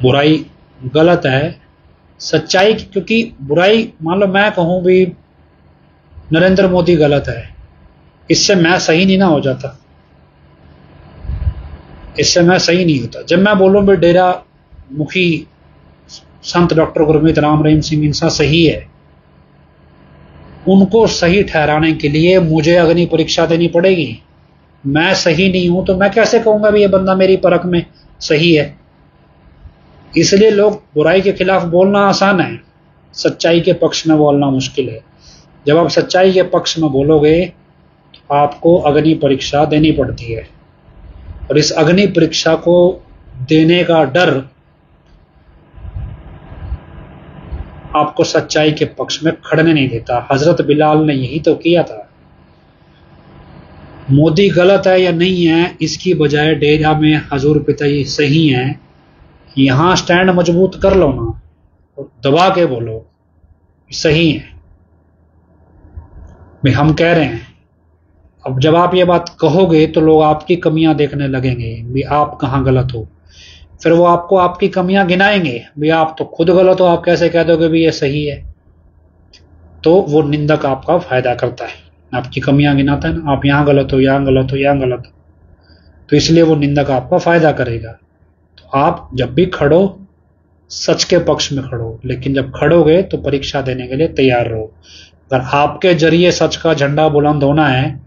बुराई गलत है। सच्चाई क्योंकि बुराई, मान लो मैं कहूँ भी नरेंद्र मोदी गलत है। इससे मैं सही नहीं ना हो जाता। इससे मैं सही नहीं होता। जब मैं बोलूँ भी डेरा मुखी संत डॉक्टर गुरमीत राम रहीम सिंह इंसा सही है, उनको सही ठहराने के लिए मुझे अग्नि परीक्षा देनी पड़ेगी। मैं सही नहीं हूँ तो मैं कैसे कहूँगा भी ये बंदा मेरी परख में सही है? इसलिए लोग बुराई के खिलाफ बोलना आसान है। सच्चाई के पक्ष में बोलना मुश्किल है। जब आप सच्चाई के पक्ष में बोलोगे तो आपको अग्नि परीक्षा देनी पड़ती है। और इस अग्नि परीक्षा को देने का डर आपको सच्चाई के पक्ष में खड़ने नहीं देता। हज़रत बिलाल ने यही तो किया था। मोदी गलत है या नहीं है, इसकी बजाय डेरा में हजूर पिताई सही है यहाँ स्टैंड मज़बूत कर लो ना और दबा के बोलो सही है। भाई, हम कह रहे हैं, अब जब आप ये बात कहोगे तो लोग आपकी कमियाँ देखने लगेंगे भी आप कहाँ गलत हो। फिर वो आपको आपकी कमियाँ गिनाएँगे भी आप तो खुद गलत हो, आप कैसे कह दोगे भी ये सही है? तो वो निंदक आपका फ़ायदा करता है। आपकी कमियाँ गिनाता है ना, आप यहाँ गलत हो, यहाँ गलत हो, यहाँ गलत हो। तो इसलिए वो निंदक आपका फ़ायदा करेगा। तो आप जब भी खड़ो, सच के पक्ष में खड़ो, लेकिन जब खड़ोगे तो परीक्षा देने के लिए तैयार रहो। अगर आपके ज़रिए सच का झंडा बुलंद होना है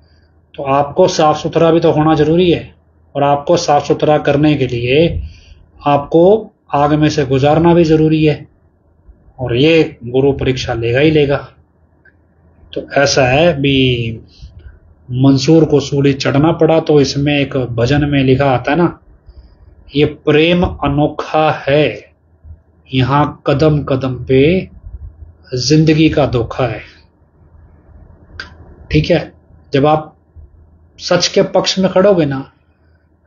तो आपको साफ़ सुथरा भी तो होना ज़रूरी है, और आपको साफ़ सुथरा करने के लिए आपको आग में से गुजारना भी ज़रूरी है, और ये गुरु परीक्षा लेगा ही लेगा। तो ऐसा है, भी मंसूर को सूली चढ़ना पड़ा तो इसमें एक भजन में लिखा आता है ना, ये प्रेम अनोखा है, यहाँ कदम कदम पे ज़िंदगी का धोखा है। ठीक है, जब आप सच के पक्ष में खड़ोगे ना,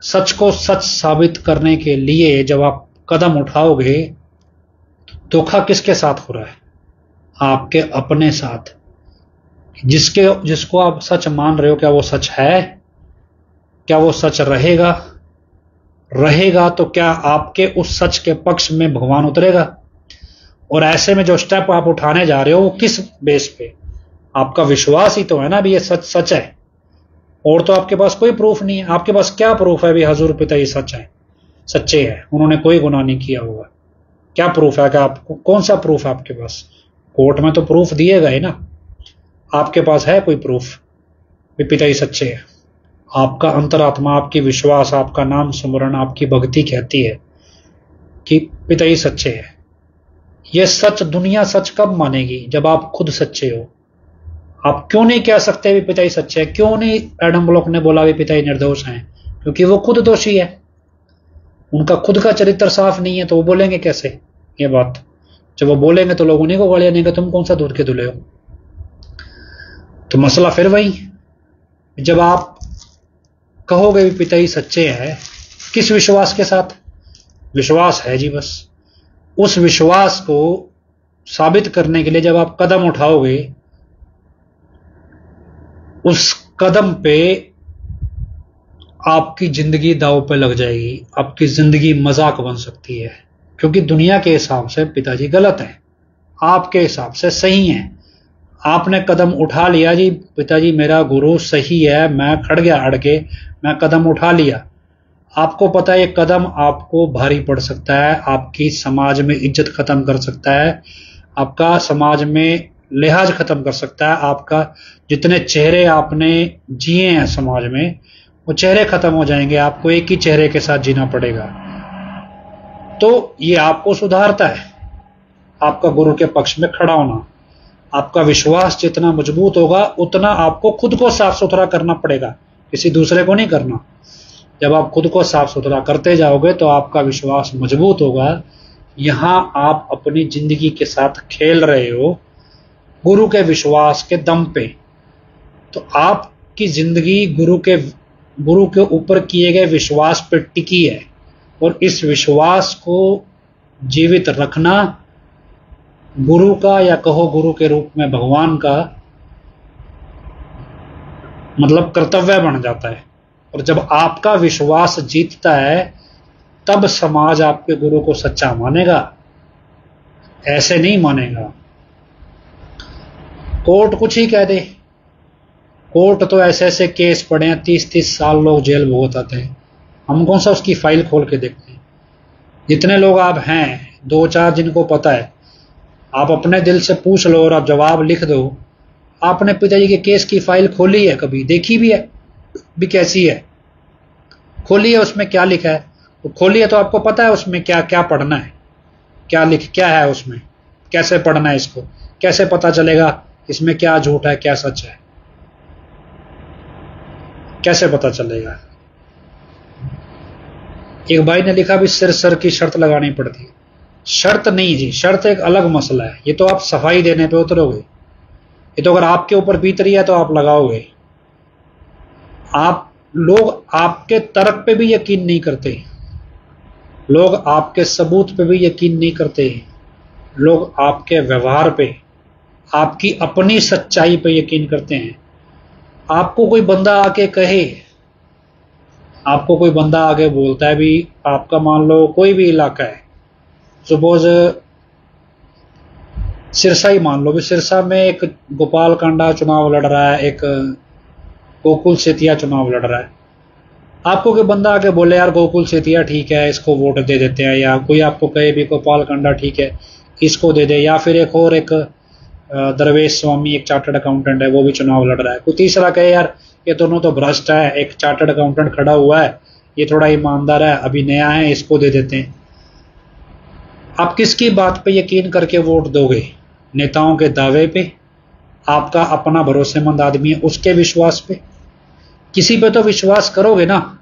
सच को सच साबित करने के लिए जब आप कदम उठाओगे तो धोखा किसके साथ हो रहा है? आपके अपने साथ। जिसके, जिसको आप सच मान रहे हो, क्या वो सच है? क्या वो सच रहेगा? रहेगा तो क्या आपके उस सच के पक्ष में भगवान उतरेगा? और ऐसे में जो स्टेप आप उठाने जा रहे हो, वो किस बेस पे? आपका विश्वास ही तो है ना भी ये सच सच है। और तो आपके पास कोई प्रूफ नहीं है। आपके पास क्या प्रूफ है? भी हजूर पिता ये सच है, सच्चे है। उन्होंने कोई गुनाह नहीं किया हुआ क्या प्रूफ है? कि आपको कौन सा प्रूफ है आपके पास? कोर्ट में तो प्रूफ दिए गए ना। आपके पास है कोई प्रूफ भी पिता ही सच्चे है। आपका अंतरात्मा, आपकी विश्वास, आपका नाम सुमरण, आपकी भक्ति कहती है कि पिता ही सच्चे है। यह सच दुनिया सच कब मानेगी जब आप खुद सच्चे हो? आप क्यों नहीं कह सकते भी पिता ही सच्चे है? क्यों नहीं एडम ब्लॉक ने बोला भी पिता ही निर्दोष हैं? क्योंकि वो खुद दोषी है। उनका खुद का चरित्र साफ़ नहीं है तो वो बोलेंगे कैसे? ये बात। जब वो बोलेंगे तो लोग उन्हीं को गालियाँ देंगे, तुम कौन सा दूध के दुले हो? तो मसला फिर वही, जब आप कहोगे भी पिता ही सच्चे हैं, किस विश्वास के साथ? विश्वास है जी बस। उस विश्वास को साबित करने के लिए जब आप कदम उठाओगे, उस कदम पे आपकी ज़िंदगी दाव पे लग जाएगी, आपकी ज़िंदगी मज़ाक बन सकती है, क्योंकि दुनिया के हिसाब से पिताजी गलत है, आपके हिसाब से सही है। आपने कदम उठा लिया जी, पिताजी मेरा गुरु सही है, मैं खड़ गया अड़के मैं कदम उठा लिया। आपको पता है, ये कदम आपको भारी पड़ सकता है, आपकी समाज में इज़्ज़त खत्म कर सकता है, आपका समाज में लिहाज खत्म कर सकता है, आपका जितने चेहरे आपने जिए हैं समाज में, वो चेहरे खत्म हो जाएँगे, आपको एक ही चेहरे के साथ जीना पड़ेगा। तो ये आपको सुधारता है, आपका गुरु के पक्ष में खड़ा होना। आपका विश्वास जितना मज़बूत होगा, उतना आपको खुद को साफ़ सुथरा करना पड़ेगा। किसी दूसरे को नहीं करना। जब आप खुद को साफ़ सुथरा करते जाओगे तो आपका विश्वास मज़बूत होगा। यहाँ आप अपनी ज़िंदगी के साथ खेल रहे हो, गुरु के विश्वास के दम पे। तो आपकी ज़िंदगी गुरु के गुरु के ऊपर किए गए विश्वास पर टिकी है। और इस विश्वास को जीवित रखना गुरु का या कहो गुरु के रूप में भगवान का मतलब कर्तव्य बन जाता है। और जब आपका विश्वास जीतता है, तब समाज आपके गुरु को सच्चा मानेगा, ऐसे नहीं मानेगा। कोर्ट कुछ ही कह दे। कोर्ट तो ऐसे ऐसे केस पड़े हैं तीस तीस साल लोग जेल भुगत आते हैं। हम कौन सा उसकी फ़ाइल खोल के देखते हैं? जितने लोग आप हैं दो चार जिनको पता है आप अपने दिल से पूछ लो और आप जवाब लिख दो। आपने पिताजी के केस की फ़ाइल खोली है कभी? देखी भी है? भी कैसी है? खोली है, उसमें क्या लिखा है? तो खोली है तो आपको पता है उसमें क्या क्या पढ़ना है। क्या लिख, क्या है उसमें? कैसे पढ़ना है इसको? कैसे पता चलेगा इसमें क्या झूठ है, क्या सच है? कैसे पता चलेगा? एक भाई ने लिखा भी सिर, सर की शर्त लगानी पड़ती है। शर्त नहीं जी, शर्त एक अलग मसला है। ये तो आप सफ़ाई देने पे उतरोगे। ये तो अगर आपके ऊपर बीत रही है तो आप लगाओगे। आप, लोग आपके तर्क पे भी यकीन नहीं करते। लोग आपके सबूत पे भी यकीन नहीं करते। लोग आपके व्यवहार पे, आपकी अपनी सच्चाई पे यकीन करते हैं। आपको कोई बंदा आके कहे, आपको कोई बंदा आगे बोलता है भी, आपका मान लो कोई भी इलाका है सपोज़ सिरसा ही मान लो भी सिरसा में एक गोपाल कांडा चुनाव लड़ रहा है, एक गोकुल सेतिया चुनाव लड़ रहा है। आपको कोई बंदा आके बोले, यार गोकुल सेतिया ठीक है, इसको वोट दे देते हैं, या कोई आपको कहे भी गोपाल कांडा ठीक है, इसको दे दे, या फिर एक और एक दरवेश स्वामी एक चार्टर्ड अकाउंटेंट है, वो भी चुनाव लड़ रहा है। कोई तीसरा कहे, यार, ये दोनों तो भ्रष्ट है, एक चार्टर्ड अकाउंटेंट खड़ा हुआ है, ये थोड़ा ईमानदार है, अभी नया है, इसको दे देते हैं। आप किसकी बात पे यकीन करके वोट दोगे? नेताओं के दावे पे? आपका अपना भरोसेमंद आदमी है उसके विश्वास पे? किसी पे तो विश्वास करोगे ना?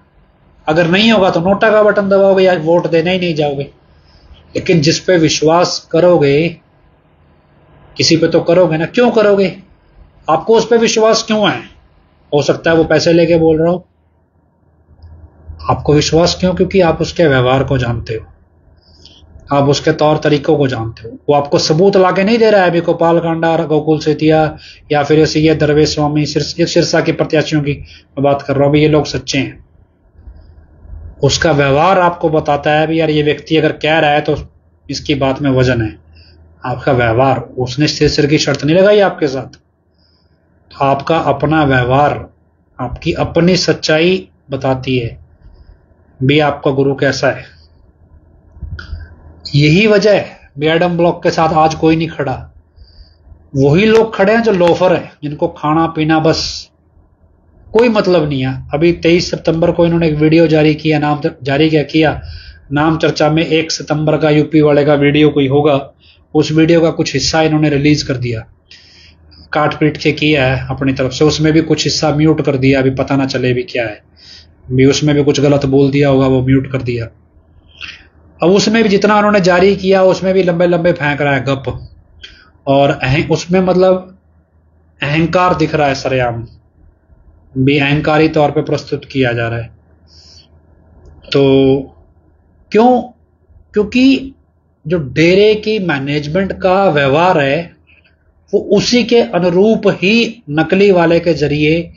अगर नहीं होगा तो नोटा का बटन दबाओगे या वोट देने ही नहीं जाओगे। लेकिन जिस पे विश्वास करोगे, किसी पे तो करोगे ना? क्यों करोगे? आपको उस पर विश्वास क्यों है? हो सकता है वो पैसे लेके बोल रहा हो। आपको विश्वास क्यों? क्योंकि आप उसके व्यवहार को जानते हो। आप उसके तौर तरीकों को जानते हो। वो आपको सबूत लाके नहीं दे रहा है, अभी गोपाल कांडा, गोकुल सेतिया, या फिर ऐसे ये दरवेश स्वामी, सिरसा के प्रत्याशियों की मैं बात कर रहा हूँ ये लोग सच्चे हैं। उसका व्यवहार आपको बताता है भी यार ये व्यक्ति अगर कह रहा है तो इसकी बात में वज़न है। आपका व्यवहार, उसने सिर सिर की शर्त नहीं लगाई आपके साथ। आपका अपना व्यवहार, आपकी अपनी सच्चाई बताती है, भी आपका गुरु कैसा है। यही वजह है। बेडम ब्लॉक के साथ आज कोई नहीं खड़ा। वही लोग खड़े हैं जो लोफर है, जिनको खाना पीना बस। कोई मतलब नहीं है। अभी 23 सितंबर को इन्होंने एक वीडियो जारी किया, नाम जारी क्या किया? नाम चर्चा में एक सितंबर का यूपी वाले का वीडियो कोई होगा, उस वीडियो का कुछ हिस्सा इन्होंने रिलीज़ कर दिया। काट पीट के किया है अपनी तरफ़ से। उसमें भी कुछ हिस्सा म्यूट कर दिया, अभी पता ना चले भी क्या है। भी उसमें भी कुछ गलत बोल दिया होगा, वो म्यूट कर दिया। अब उसमें भी जितना उन्होंने जारी किया, उसमें भी लंबे लंबे फेंक रहा है, गप। और उसमें मतलब अहंकार दिख रहा है सरेआम। भी अहंकारी तौर पे प्रस्तुत किया जा रहा है। तो क्यों? क्योंकि जो डेरे की मैनेजमेंट का व्यवहार है, वो उसी के अनुरूप ही नकली वाले के ज़रिए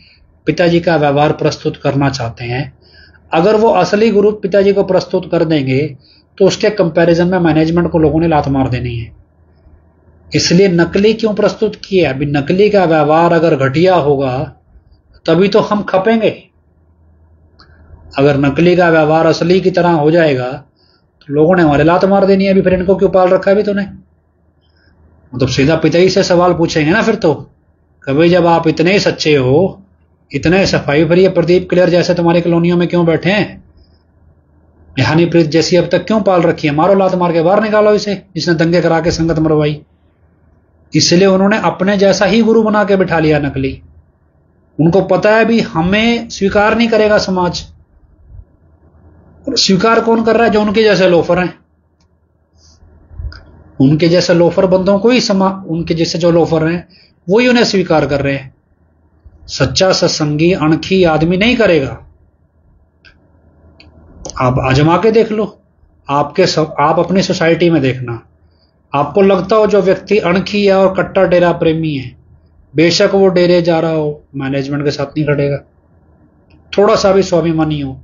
पिताजी का व्यवहार प्रस्तुत करना चाहते हैं। अगर वो असली गुरु पिताजी को प्रस्तुत कर देंगे तो उसके कंपैरिजन में मैनेजमेंट को लोगों ने लात मार देनी है। इसलिए नकली क्यों प्रस्तुत किया अभी नकली का व्यवहार अगर घटिया होगा, तभी तो हम खपेंगे। अगर नकली का व्यवहार असली की तरह हो जाएगा तो लोगों ने हमारे लात मार देनी है। अभी फिर इनको क्यों पाल रखा है अभी तूने? मतलब सीधा पिता ही से सवाल पूछेंगे ना फिर तो कभी जब आप इतने सच्चे हो, इतने सफ़ाई भरी प्रदीप क्लियर जैसे तुम्हारी कॉलोनियों में क्यों बैठे हैं? यहानी प्रीत जैसी अब तक क्यों पाल रखी है? मारो लात मार के बाहर निकालो इसे। जिसने दंगे करा के संगत मरवाई। इसलिए उन्होंने अपने जैसा ही गुरु बना के बिठा लिया नकली। उनको पता है भी हमें स्वीकार नहीं करेगा समाज। स्वीकार कौन कर रहा है जो उनके जैसे लोफर हैं? उनके जैसे लोफर बंदों को ही समा, उनके जैसे जो लोफर हैं, वो ही उन्हें स्वीकार कर रहे हैं। सच्चा सत्संगी अणखी आदमी नहीं करेगा। आप आजमा के देख लो। आपके सब, आप अपनी सोसाइटी में देखना। आपको लगता हो जो व्यक्ति अणखी है और कट्टर डेरा प्रेमी है। बेशक वो डेरे जा रहा हो मैनेजमेंट के साथ नहीं खड़ेगा। थोड़ा सा भी स्वाभिमानी हो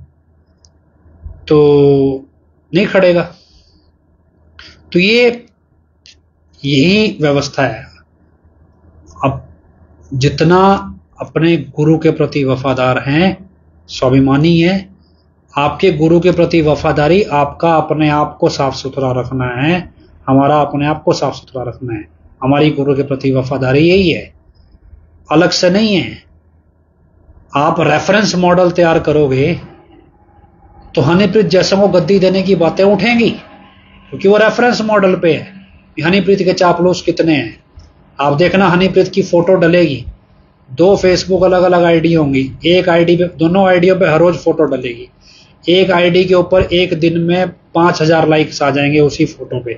तो नहीं खड़ेगा। तो ये यही व्यवस्था है। अब जितना अपने गुरु के प्रति वफादार हैं स्वाभिमानी है आपके गुरु के प्रति वफादारी आपका अपने आप को साफ़ सुथरा रखना है। हमारा अपने आप को साफ़ सुथरा रखना है। हमारी गुरु के प्रति वफादारी यही है। अलग से नहीं है। आप रेफरेंस मॉडल तैयार करोगे तो हनीप्रीत जैसे को गद्दी देने की बातें उठेंगी, क्योंकि वो रेफरेंस मॉडल पे है। हनीप्रीत के चापलूस कितने हैं। आप देखना हनीप्रीत की फ़ोटो डलेगी। दो फेसबुक अलग अलग आईडी होंगी। एक आईडी पे, दोनों आईडियों पे हर रोज फ़ोटो डलेगी। एक आईडी के ऊपर एक दिन में पाँच हज़ार लाइक्स आ जाएँगे उसी फ़ोटो पे।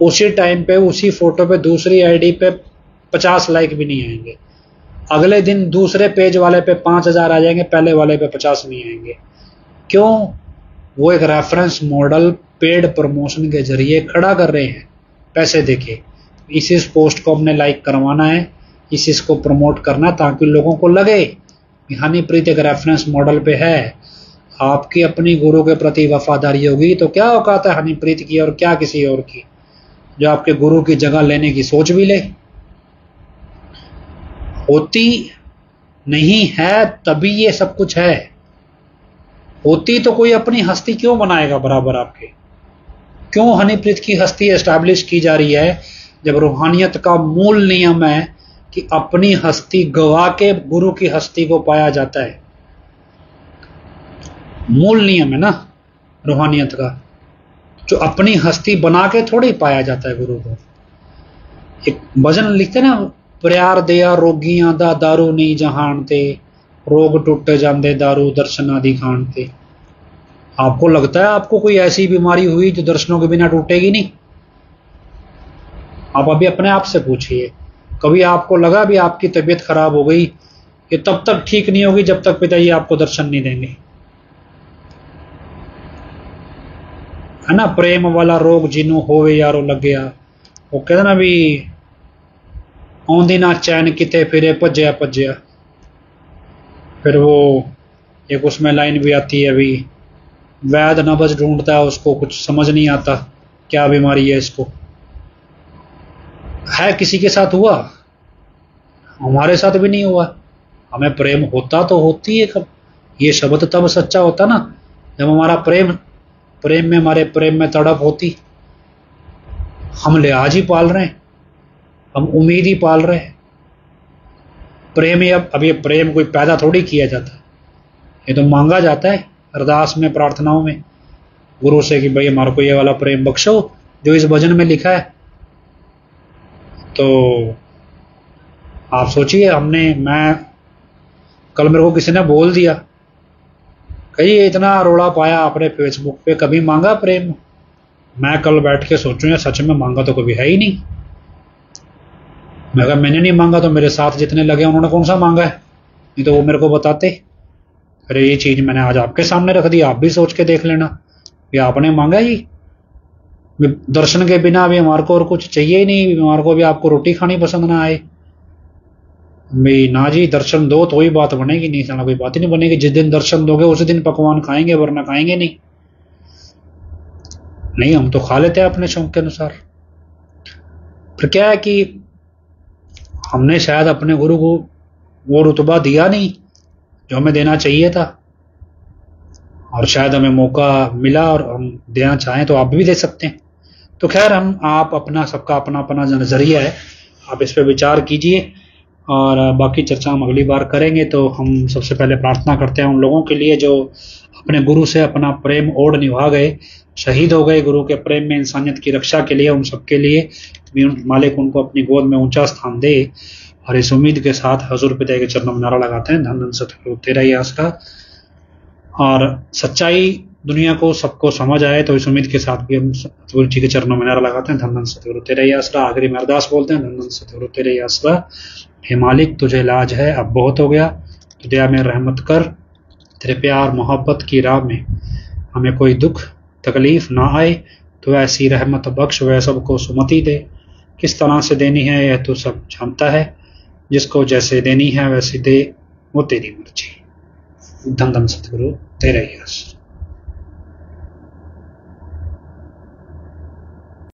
उसी टाइम पे, उसी फ़ोटो पे दूसरी आईडी पे पचास लाइक भी नहीं आएँगे। अगले दिन दूसरे पेज वाले पे पाँच हज़ार आ जाएँगे, पहले वाले पे पचास नहीं आएँगे। क्यों? वो एक रेफरेंस मॉडल पेड प्रमोशन के ज़रिए खड़ा कर रहे हैं। पैसे देके। इस इस पोस्ट को हमने लाइक करवाना है। इस इसको प्रमोट करना ताकि लोगों को लगे हनीप्रीत एक रेफरेंस मॉडल पे है। आपकी अपनी गुरु के प्रति वफादारी होगी तो क्या औकात है हनीप्रीत की और क्या किसी और की? जो आपके गुरु की जगह लेने की सोच भी ले। होती नहीं है, तभी ये सब कुछ है। होती तो कोई अपनी हस्ती क्यों बनाएगा बराबर आपके? क्यों हनीप्रीत की हस्ती एस्टैब्लिश की जा रही है, जब रूहानियत का मूल नियम है कि अपनी हस्ती गवा के गुरु की हस्ती को पाया जाता है? मूल नियम है ना रूहानियत का, जो अपनी हस्ती बना के थोड़ी पाया जाता है गुरु को। एक भजन लिखते ना, प्यार दया रोगियाँ दा दारू नहीं जहानते रोग टुट जाते दारू दर्शन आदि खानते आपको लगता है आपको कोई ऐसी बीमारी हुई जो दर्शनों के बिना टूटेगी नहीं? आप अभी अपने आप से पूछिए। कभी आपको लगा भी आपकी तबीयत खराब हो गई ये तब तक ठीक नहीं होगी, जब तक पिताजी आपको दर्शन नहीं देंगे। है ना? प्रेम वाला रोग जिन्हों होवे यारो लग वो कहते ना भी ना चैन किते फिरे भजया भजया फिर वो एक उसमें लाइन भी आती है अभी वैद नबज ढूंढता है उसको, कुछ समझ नहीं आता, क्या बीमारी है इसको। है किसी के साथ हुआ? हमारे साथ भी नहीं हुआ। हमें प्रेम होता तो होती है कब? ये शब्द तब सच्चा होता ना, जब हमारा प्रेम प्रेम में, हमारे प्रेम में तड़प होती। हम लिहाज ही पाल रहे हैं। हम उम्मीद ही पाल रहे हैं। प्रेम ही अब अब ये प्रेम कोई पैदा थोड़ी किया जाता। ये तो मांगा जाता है अरदास में, प्रार्थनाओं में। गुरु से कि भाई हमारे को ये वाला प्रेम बख्शो, जो इस भजन में लिखा है। तो आप सोचिए, हमने, मैं, कल मेरे को किसी ने बोल दिया। कही इतना रोड़ा पाया आपने फेसबुक पे, कभी मांगा प्रेम? मैं कल बैठ के सोचूं, या सच में मांगा तो कभी है ही नहीं। मैं मैंने नहीं मांगा तो मेरे साथ जितने लगे उन्होंने कौन सा मांगा है? नहीं तो वो मेरे को बताते। अरे, ये चीज़ मैंने आज आपके सामने रख दी, आप भी सोच के देख लेना। ये आपने मांगा ही? दर्शन के बिना अभी हमारे को और कुछ चाहिए ही नहीं, हमारे को भी आपको रोटी खानी पसंद ना आए। भाई ना जी, दर्शन दो तो ही बात बनेगी, नहीं साला कोई बात ही नहीं बनेगी। जिस दिन दर्शन दोगे, उसी दिन पकवान खाएँगे, वरना खाएँगे नहीं। नहीं, हम तो खा लेते हैं अपने शौक के अनुसार। फिर क्या है कि हमने शायद अपने गुरु को वो रुतबा दिया नहीं, जो हमें देना चाहिए था। और शायद हमें मौका मिला और हम देना चाहें तो आप भी दे सकते हैं। तो खैर, हम, आप अपना, सबका अपना अपना नज़रिया है। आप इस पर विचार कीजिए। और बाकी चर्चा हम अगली बार करेंगे तो हम सबसे पहले प्रार्थना करते हैं उन लोगों के लिए जो अपने गुरु से अपना प्रेम ओढ़ निभा गए, शहीद हो गए गुरु के प्रेम में इंसानियत की रक्षा के लिए, उन सबके लिए मालिक उनको अपनी गोद में ऊँचा स्थान दे और इस उम्मीद के साथ हजूर पिता के चरणों में नारा लगाते हैं। धन धन सतगुरु तेरा ही आसरा और सच्चाई दुनिया को सबको समझ आए तो इस उम्मीद के साथ भी हम सतगुरु जी के चरणों में नारा लगाते हैं धन धन सतगुरु तेरे आसरा, आखिरी में अरदास बोलते हैं धन धन सतगुरु तेरा आसरा। हे मालिक, तुझे इलाज है, अब बहुत हो गया तो दया में रहमत कर, तेरे प्यार, मोहब्बत की राह में हमें कोई दुख, तकलीफ़ ना आए तो ऐसी रहमत बख्श, वह सबको सुमति दे। किस तरह से देनी है, यह तो सब जानता है, जिसको जैसे देनी है, वैसे दे, वो तेरी मर्ज़ी। धन धन सतगुरु तेरा ही